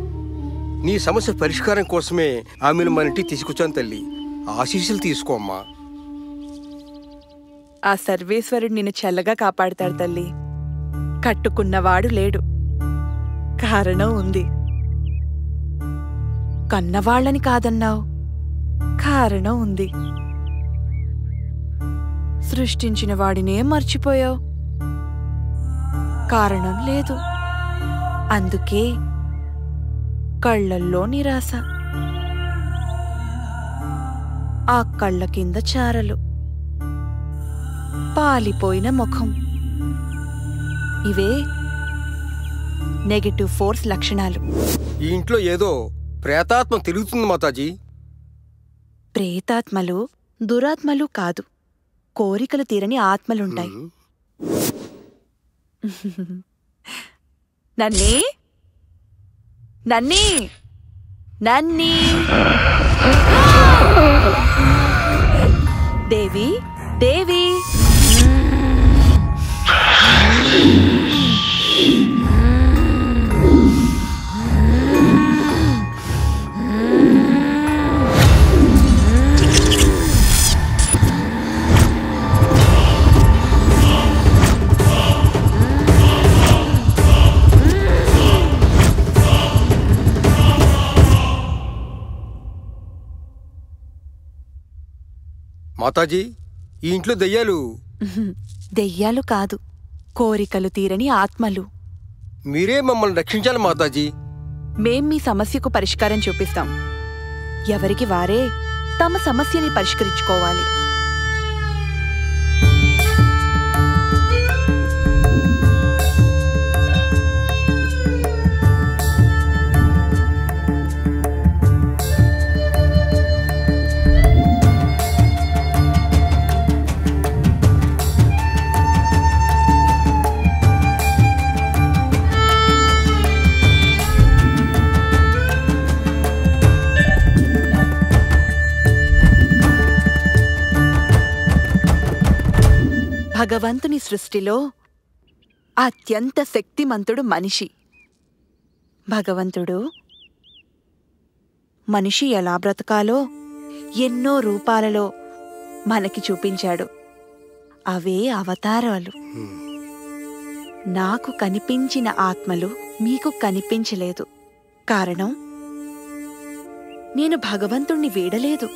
నీ సమస్య పరిష్కారం కోసమే ఆమెను మన ఇంటికి తీసుకొచ్చాను తల్లి ఆశీస్సులు తీసుకోమ్మా ఆ సర్వేశ్వరుడు నిన్ను చల్లగా కాపాడతాడు తల్లి కట్టుకున్నవాడు లేడు కారణం ఉంది కన్నవాళ్ళని కాదన్నావు కారణం ఉంది సృష్టించిన వాడినే మర్చిపోయావు కారణం లేదు అందుకే కళ్ళల్లో నిరాశ ఆ కళ్ళ కింద చారలు పాలిపోయిన ముఖం ఇవే నెగటివ్ ఫోర్స్ లక్షణాలు ఈ ఇంట్లో ఏదో ప్రేతాత్మ తిరుగుతుంది మాతాజీ ప్రేతాత్మలు దురాత్మలు కాదు కోరికలు తీరని ఆత్మలుంటాయి నన్నే నన్నీ నన్నీ [LAUGHS] దేవి దేవి మాతాజీ ఈ ఇంట్లో దెయ్యాలు [LAUGHS] దెయ్యాలు కాదు కోరికలు తీరని ఆత్మలు మీరే మమ్మల్ని రక్షించాలి మాతాజీ మేం మీ సమస్యకు పరిష్కారం చూపిస్తాం ఎవరికి వారే తమ సమస్యని పరిష్కరించుకోవాలి భగవంతుని సృష్టిలో అత్యంత శక్తిమంతుడు మనిషి భగవంతుడు మనిషి ఎలా బ్రతకాలో ఎన్నో రూపాలలో మనకి చూపించాడు అవే అవతారాలు నాకు కనిపించిన ఆత్మలు మీకు కనిపించలేదు కారణం నేను భగవంతుణ్ణి వీడలేదు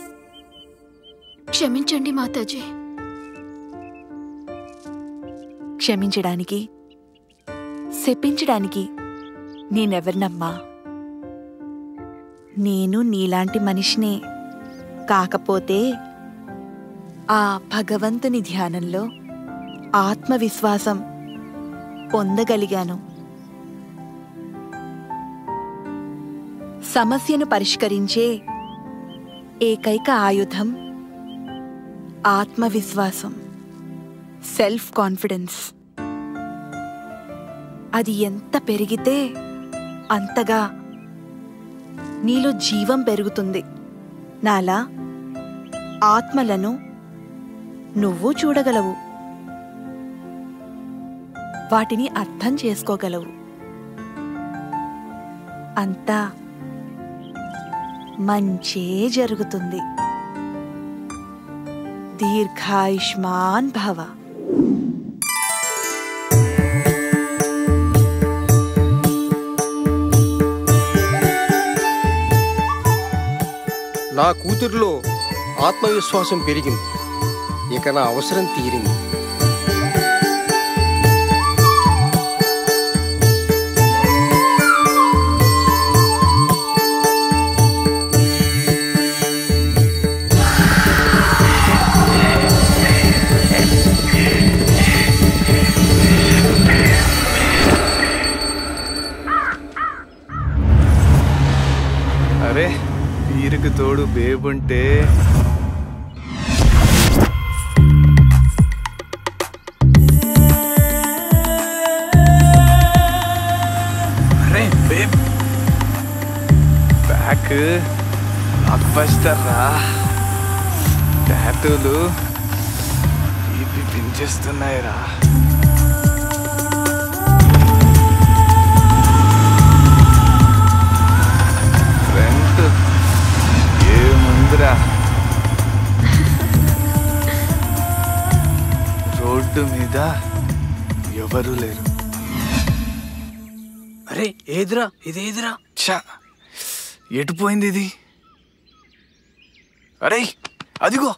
క్షమించండి మాతాజీ క్షమించడానికి శపించడానికి నేనెవరినమ్మా నేను నీలాంటి మనిషినే కాకపోతే ఆ భగవంతుని ధ్యానంలో ఆత్మవిశ్వాసం పొందగలిగాను సమస్యను పరిష్కరించే ఏకైక ఆయుధం ఆత్మవిశ్వాసం సెల్ఫ్ కాన్ఫిడెన్స్ అది ఎంత పెరిగితే అంతగా నీలో జీవం పెరుగుతుంది నాలా ఆత్మలను నువ్వు చూడగలవు వాటిని అర్థం చేసుకోగలవు అంతా మంచే జరుగుతుంది దీర్ఘాయుష్మాన్ భవ నా కూతురులో ఆత్మవిశ్వాసం పెరిగింది ఇక నా అవసరం తీరింది బేబుంటే ఇదిరా ఇదేదిరా చా ఎటు పోయింది ఇది అరే అదిగో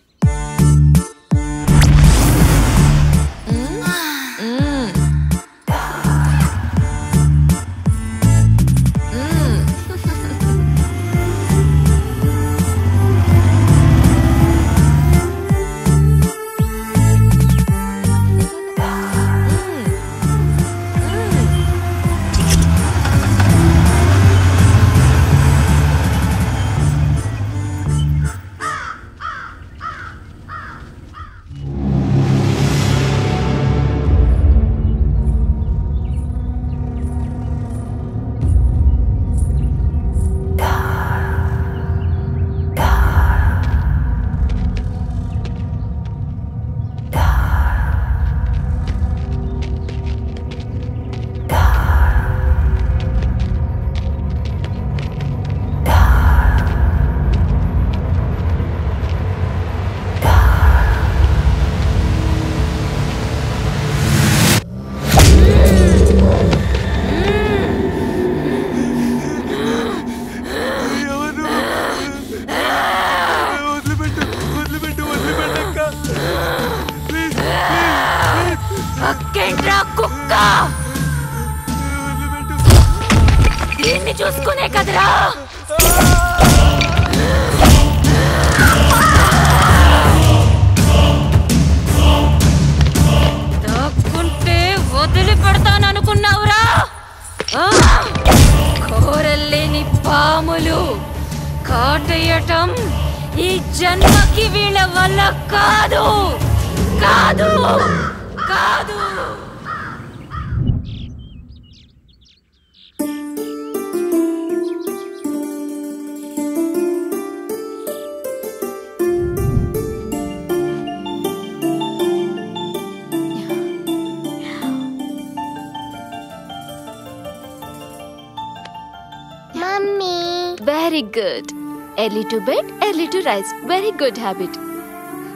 early to bed, early to rise. Very good habit.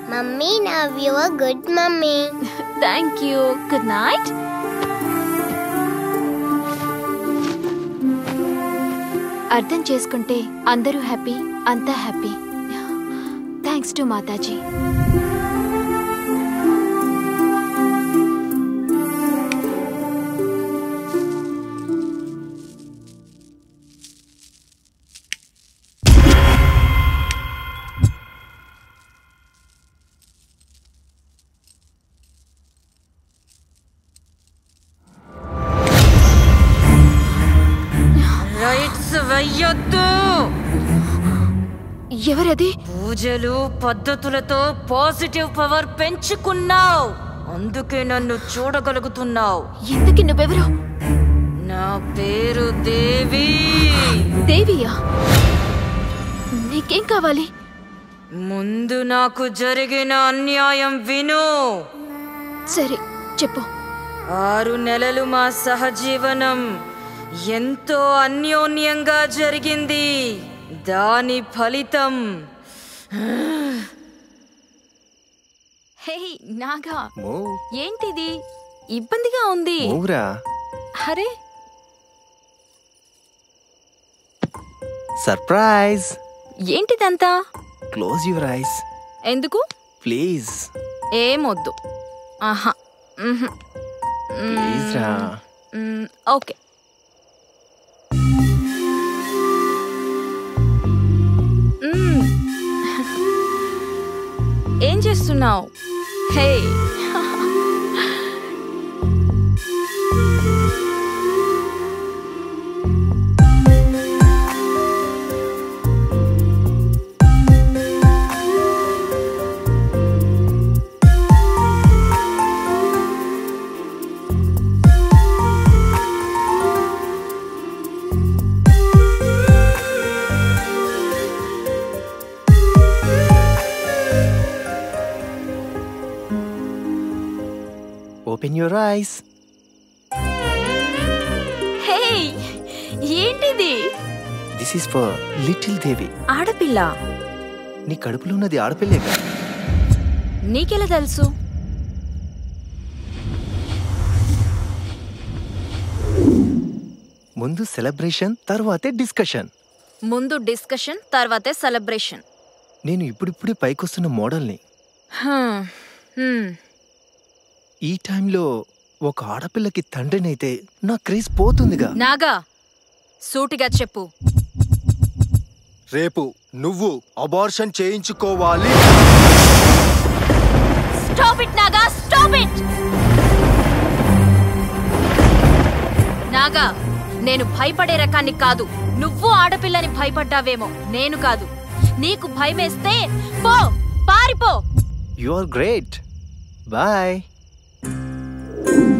Mummy, now you are good mummy. Thank you. Good night. అర్థం చేసుకుంటే అందరూ happy అంతా happy థ్యాంక్స్ టు మాతాజీ చర్యలు పద్ధతులతో పాజిటివ్ పవర్ పెంచుకున్నావు అందుకే నన్ను చూడగలుగుతున్నావు ఎందుకు నువ్వెవరు నా పేరు దేవి దేవియా నీకేం కావాలి ముందు నాకు జరిగిన అన్యాయం విను సరే చెప్పు ఆరు నెలలు మా సహజీవనం ఎంతో అన్యోన్యంగా జరిగింది దాని ఫలితం హే నాగా ఏంటిది ఇబ్బందిగా ఉంది అరే సర్ప్రైజ్ ఏంటిదంతా క్లోజ్ యువర్ ఐస్ ఎందుకు ప్లీజ్ ఏమొద్దు ఆహా okay No. Hey. Your eyes Hey, ఏంటిది? This is for little Devi. ఆడపిల్ల. నీ కడుపులో ఉన్నది ఆడపిల్లేగా. నీకెలా తెలుసు? ముందు సెలబ్రేషన్ తర్వాతే డిస్కషన్ ముందు డిస్కషన్ తర్వాతే సెలబ్రేషన్ నేను ఇప్పుడిప్పుడే పైకొస్తున్న మోడల్ని ఈ టైంలో ఒక ఆడపిల్లకి తండ్రినైతే నా క్రేజ్ పోతుందిగా నాగా సూటిగా చెప్పు రేపు నువ్వు అబార్షన్ చేయించుకోవాలి stop it Naga stop it Naga నేను భయపడే రకాన్ని కాదు నువ్వు ఆడపిల్లని భయపడ్డావేమో నేను కాదు నీకు భయమేస్తే పో పారిపో you are great boy Ooh.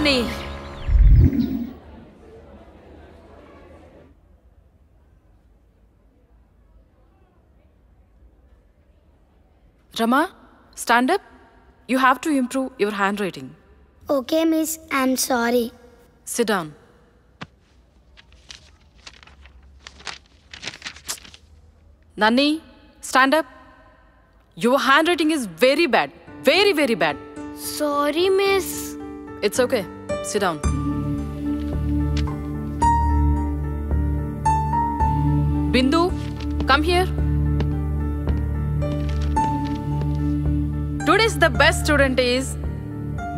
me. Rama, stand up. You have to improve your handwriting. Okay, miss. I'm sorry. Sit down. Nani, stand up. Your handwriting is very bad. Very, very bad. Sorry, miss. It's okay sit down Bindu come here today's the best student is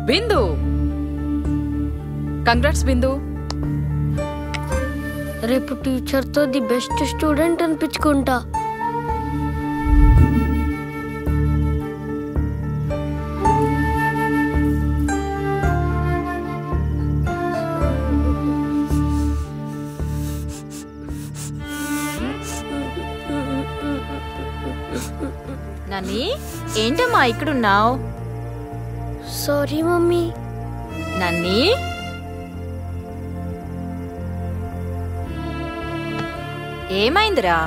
Bindu congrats Bindu రేపు టీచర్తో the best student అనిపించుకుంటా వచ్చింది ఏంటమ్మా ఇక్కడున్నావు sorry mummy నన్ని ఏమైందిరా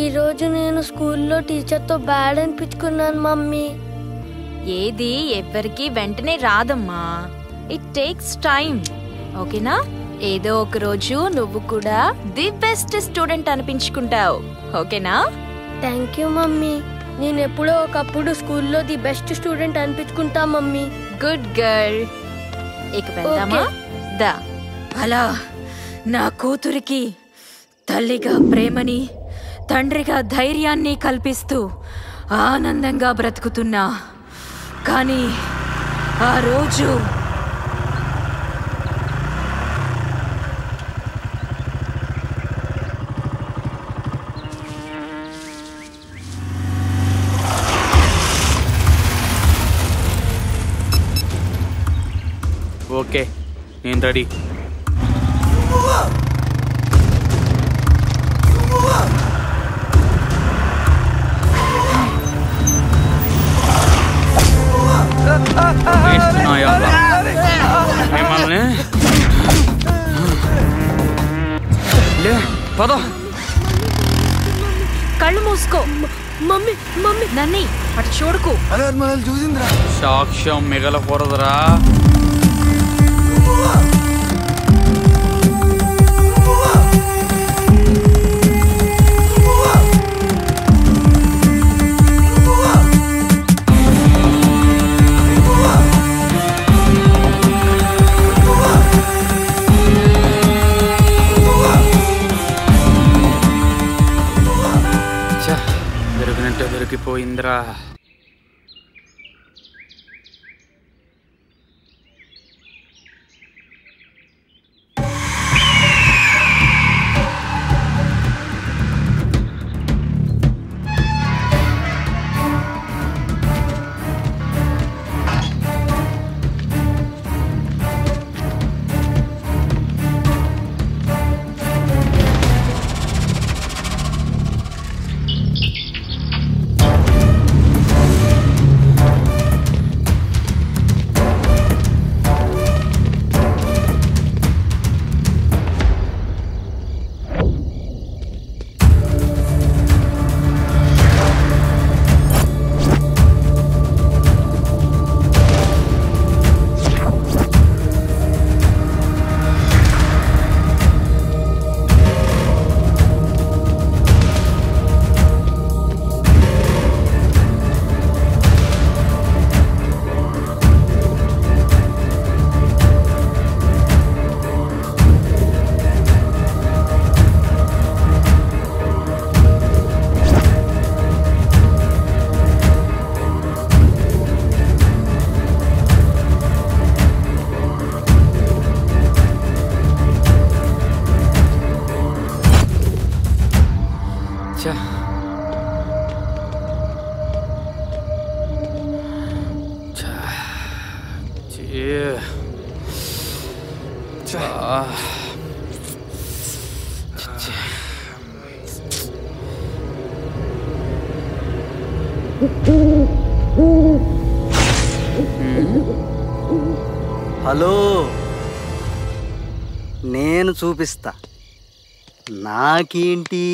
ఈరోజు నేను స్కూల్లో టీచర్తో బ్యాడ్ అనిపించుకున్నాను మమ్మీ ఏది ఎవరికి వెంటనే రాదమ్మా ఇట్ టేక్స్ టైం ఓకేనా ఏదో ఒక రోజు నువ్వు కూడా ది బెస్ట్ స్టూడెంట్ అనిపించుకుంటావు ఓకేనా థ్యాంక్ యూ మమ్మీ నేను ఎప్పుడో ఒకప్పుడు స్కూల్లో ది బెస్ట్ స్టూడెంట్ అనిపించుకుంటా మమ్మీ గుడ్ గర్ల్ ఇక దా అలా నా కూతురికి తల్లిగా ప్రేమని తండ్రిగా ధైర్యాన్ని కల్పిస్తూ ఆనందంగా బ్రతుకుతున్నా కానీ ఆ రోజు నేను రెడీ కళ్ళు మూసుకో మమ్మీ మమ్మీ నన్నీ అటు చూడకు చూసిందిరా సాక్ష్యం మిగలకూడదురా इंदिरा చూపిస్తా నాకేంటి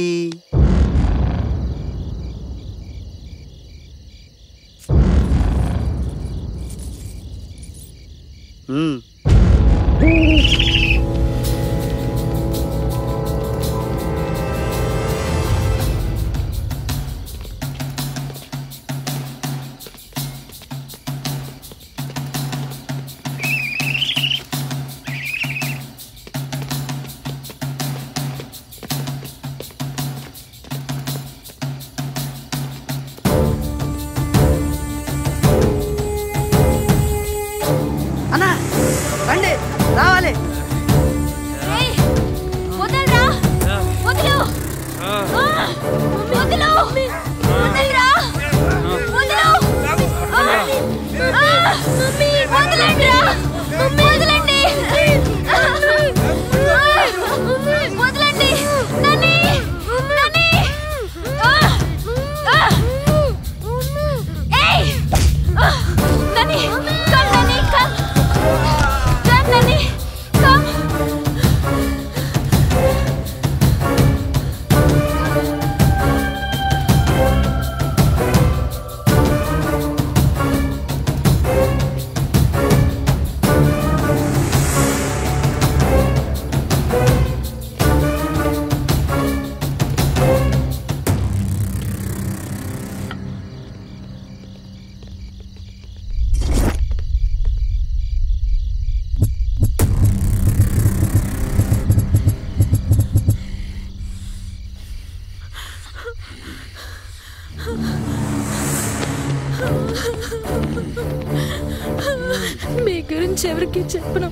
ఎవరికి చెప్పను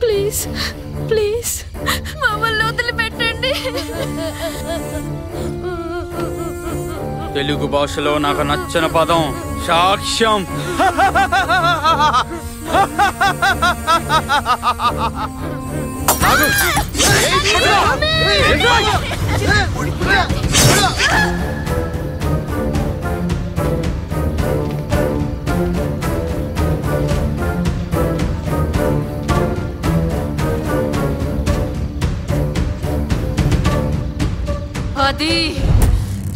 ప్లీజ్ ప్లీజ్ మమ్మల్ని వదిలిపెట్టండి తెలుగు భాషలో నాకు నచ్చిన పదం సాక్ష్యం ఆగు అది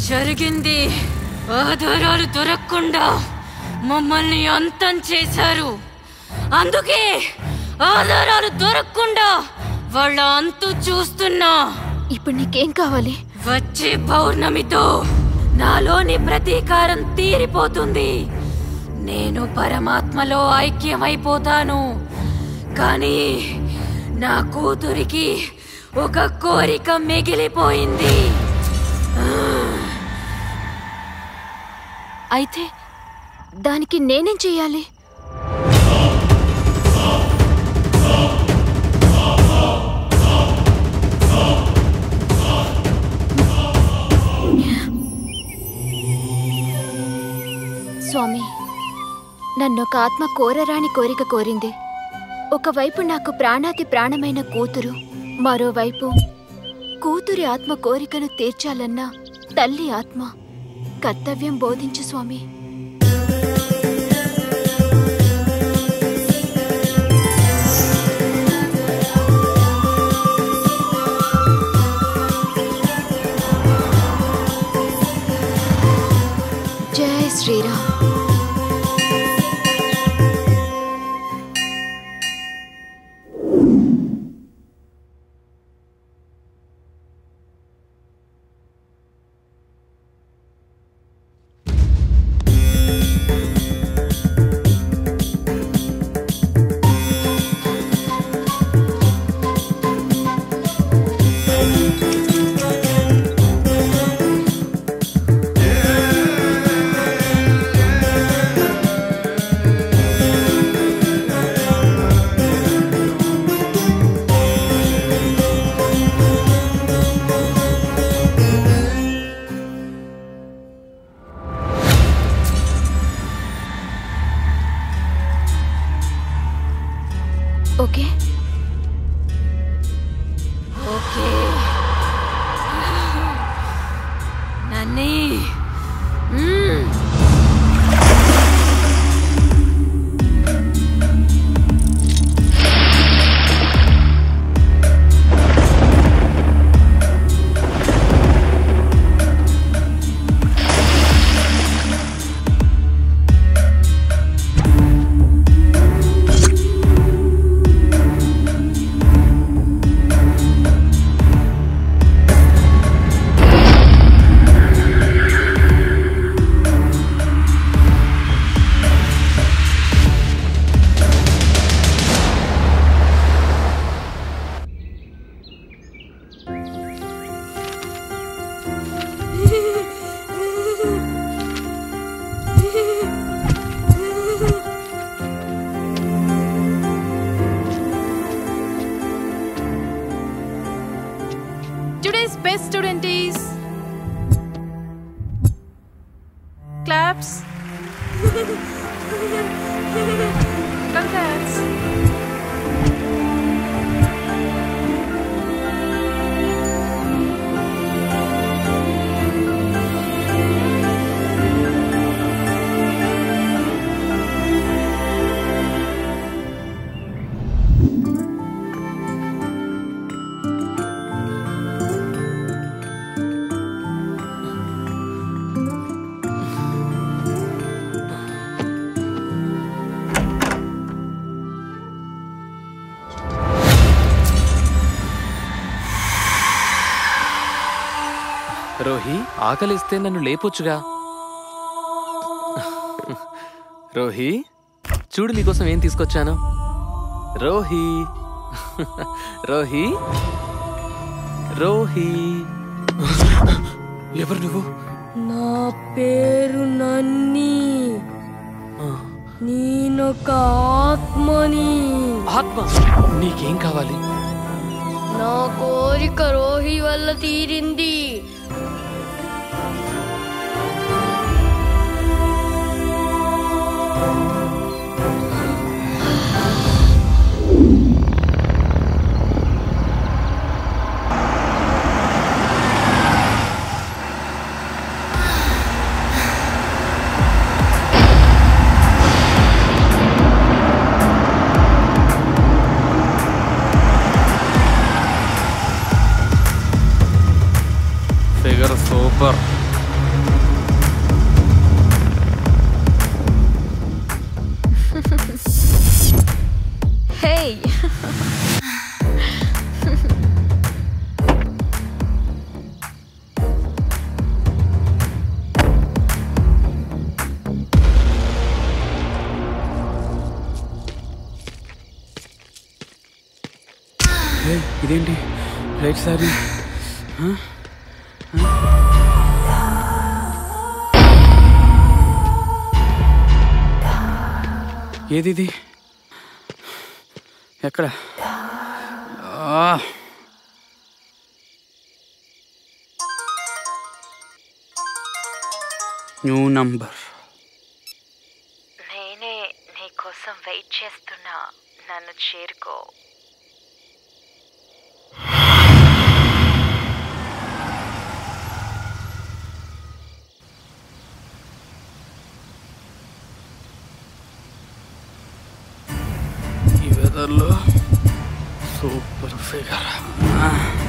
జరిగింది ఆధారాలు దొరకకుండా మమ్మల్ని అంతం చేశారు అందుకే ఆధారాలు దొరకకుండా వాళ్ళ అంతు చూస్తున్నా ఇప్పుడు నీకేం కావాలి వచ్చే పౌర్ణమితో నాలోని ప్రతీకారం తీరిపోతుంది నేను పరమాత్మలో ఐక్యమైపోతాను కానీ నా కూతురికి ఒక కోరిక మిగిలిపోయింది అయితే దానికి నేనేం చెయ్యాలి స్వామి ఒక ఆత్మ కోరరాని కోరిక కోరింది ఒకవైపు నాకు ప్రాణాతి ప్రాణమైన కూతురు మరోవైపు కూతురి ఆత్మ కోరికను తీర్చాలన్న తల్లి ఆత్మ కర్తవ్యం బోధించు స్వామి జయ శ్రీరామ్ రోహి ఆకలిస్తే నన్ను లేపొచ్చుగా రోహి చూడు నీకోసం ఏం తీసుకొచ్చాను రోహి రోహి రోహి ఎవరు నువ్వు నా పేరు నన్ని నేనొక ఆత్మని ఆత్మ నీకేం కావాలి నా కోరిక రోహి వల్ల తీరింది Thank you. ఏది ఇది ఎక్కడ న్యూ నంబర్ నేనే నీకోసం వెయిట్ చేస్తున్నా నన్ను చేరుకో कर लो सुपर फिगर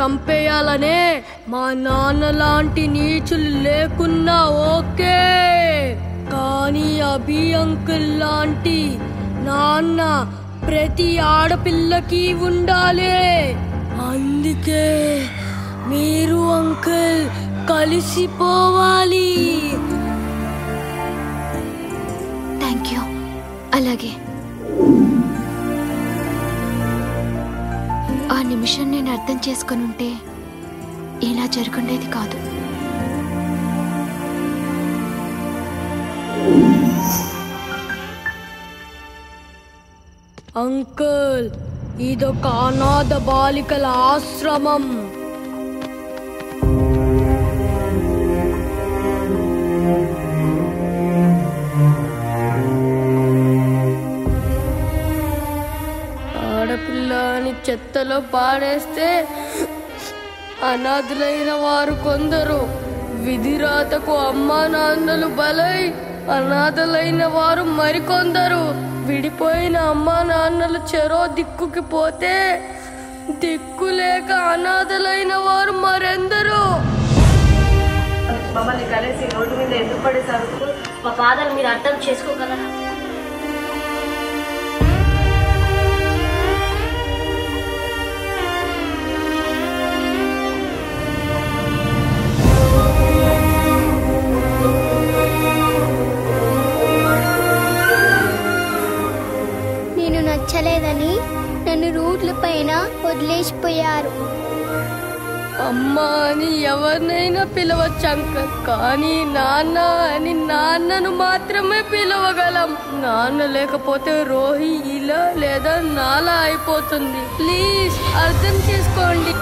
చంపేయాలనే మా నాన్న లాంటి నీచులు లేకున్నా ఓకే కానీ అభి అంకుల్ లాంటి నాన్న ప్రతి ఆడపిల్లకి ఉండాలి అందుకే మీరు అంకుల్ కలిసిపోవాలి థ్యాంక్ యూ అలాగే అర్థం ఉంటే ఇలా జరుగుండేది కాదు అంకుల్ ఇదొక అనాథ బాలికల ఆశ్రమం గుంతలో పారేస్తే అనాథులైన వారు కొందరు విధిరాతకు అమ్మా నాన్నలు బలై అనాథలైన వారు మరికొందరు విడిపోయిన అమ్మా నాన్నలు చెరో దిక్కుకి పోతే దిక్కులేక అనాథలైన వారు మరెందరూ మమ్మల్ని కలిసి రోడ్డు మీద ఎందుకు పడేసారు మా ఫాదర్ మీరు అర్థం చేసుకోగలరా రూట్ల పైన వదిలేసిపోయారు అమ్మా అని ఎవరినైనా పిలవచ్చు కానీ నాన్న అని నాన్నను మాత్రమే పిలవగలం నాన్న లేకపోతే రోహి ఇలా లేదా నాలా అయిపోతుంది ప్లీజ్ అర్థం చేసుకోండి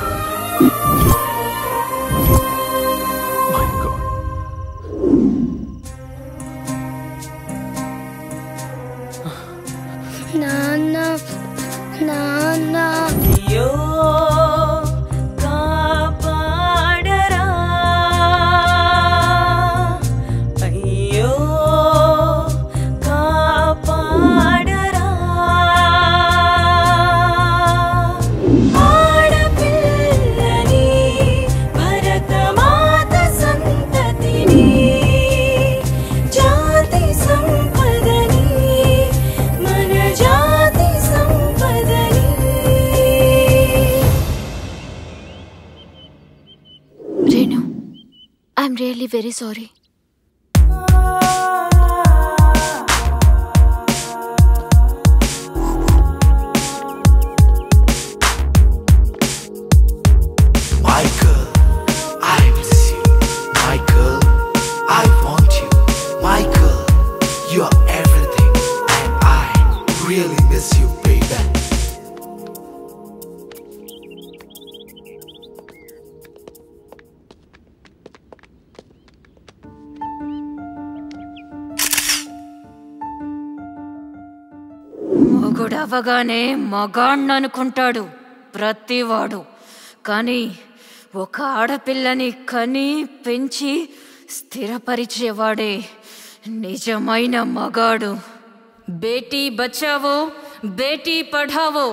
చెప్పగానే మగాణ్ణి అనుకుంటాడు ప్రతివాడు కానీ ఒక ఆడపిల్లని కని పెంచి స్థిరపరిచేవాడే నిజమైన మగాడు బేటీ బచావో బేటీ పఢావో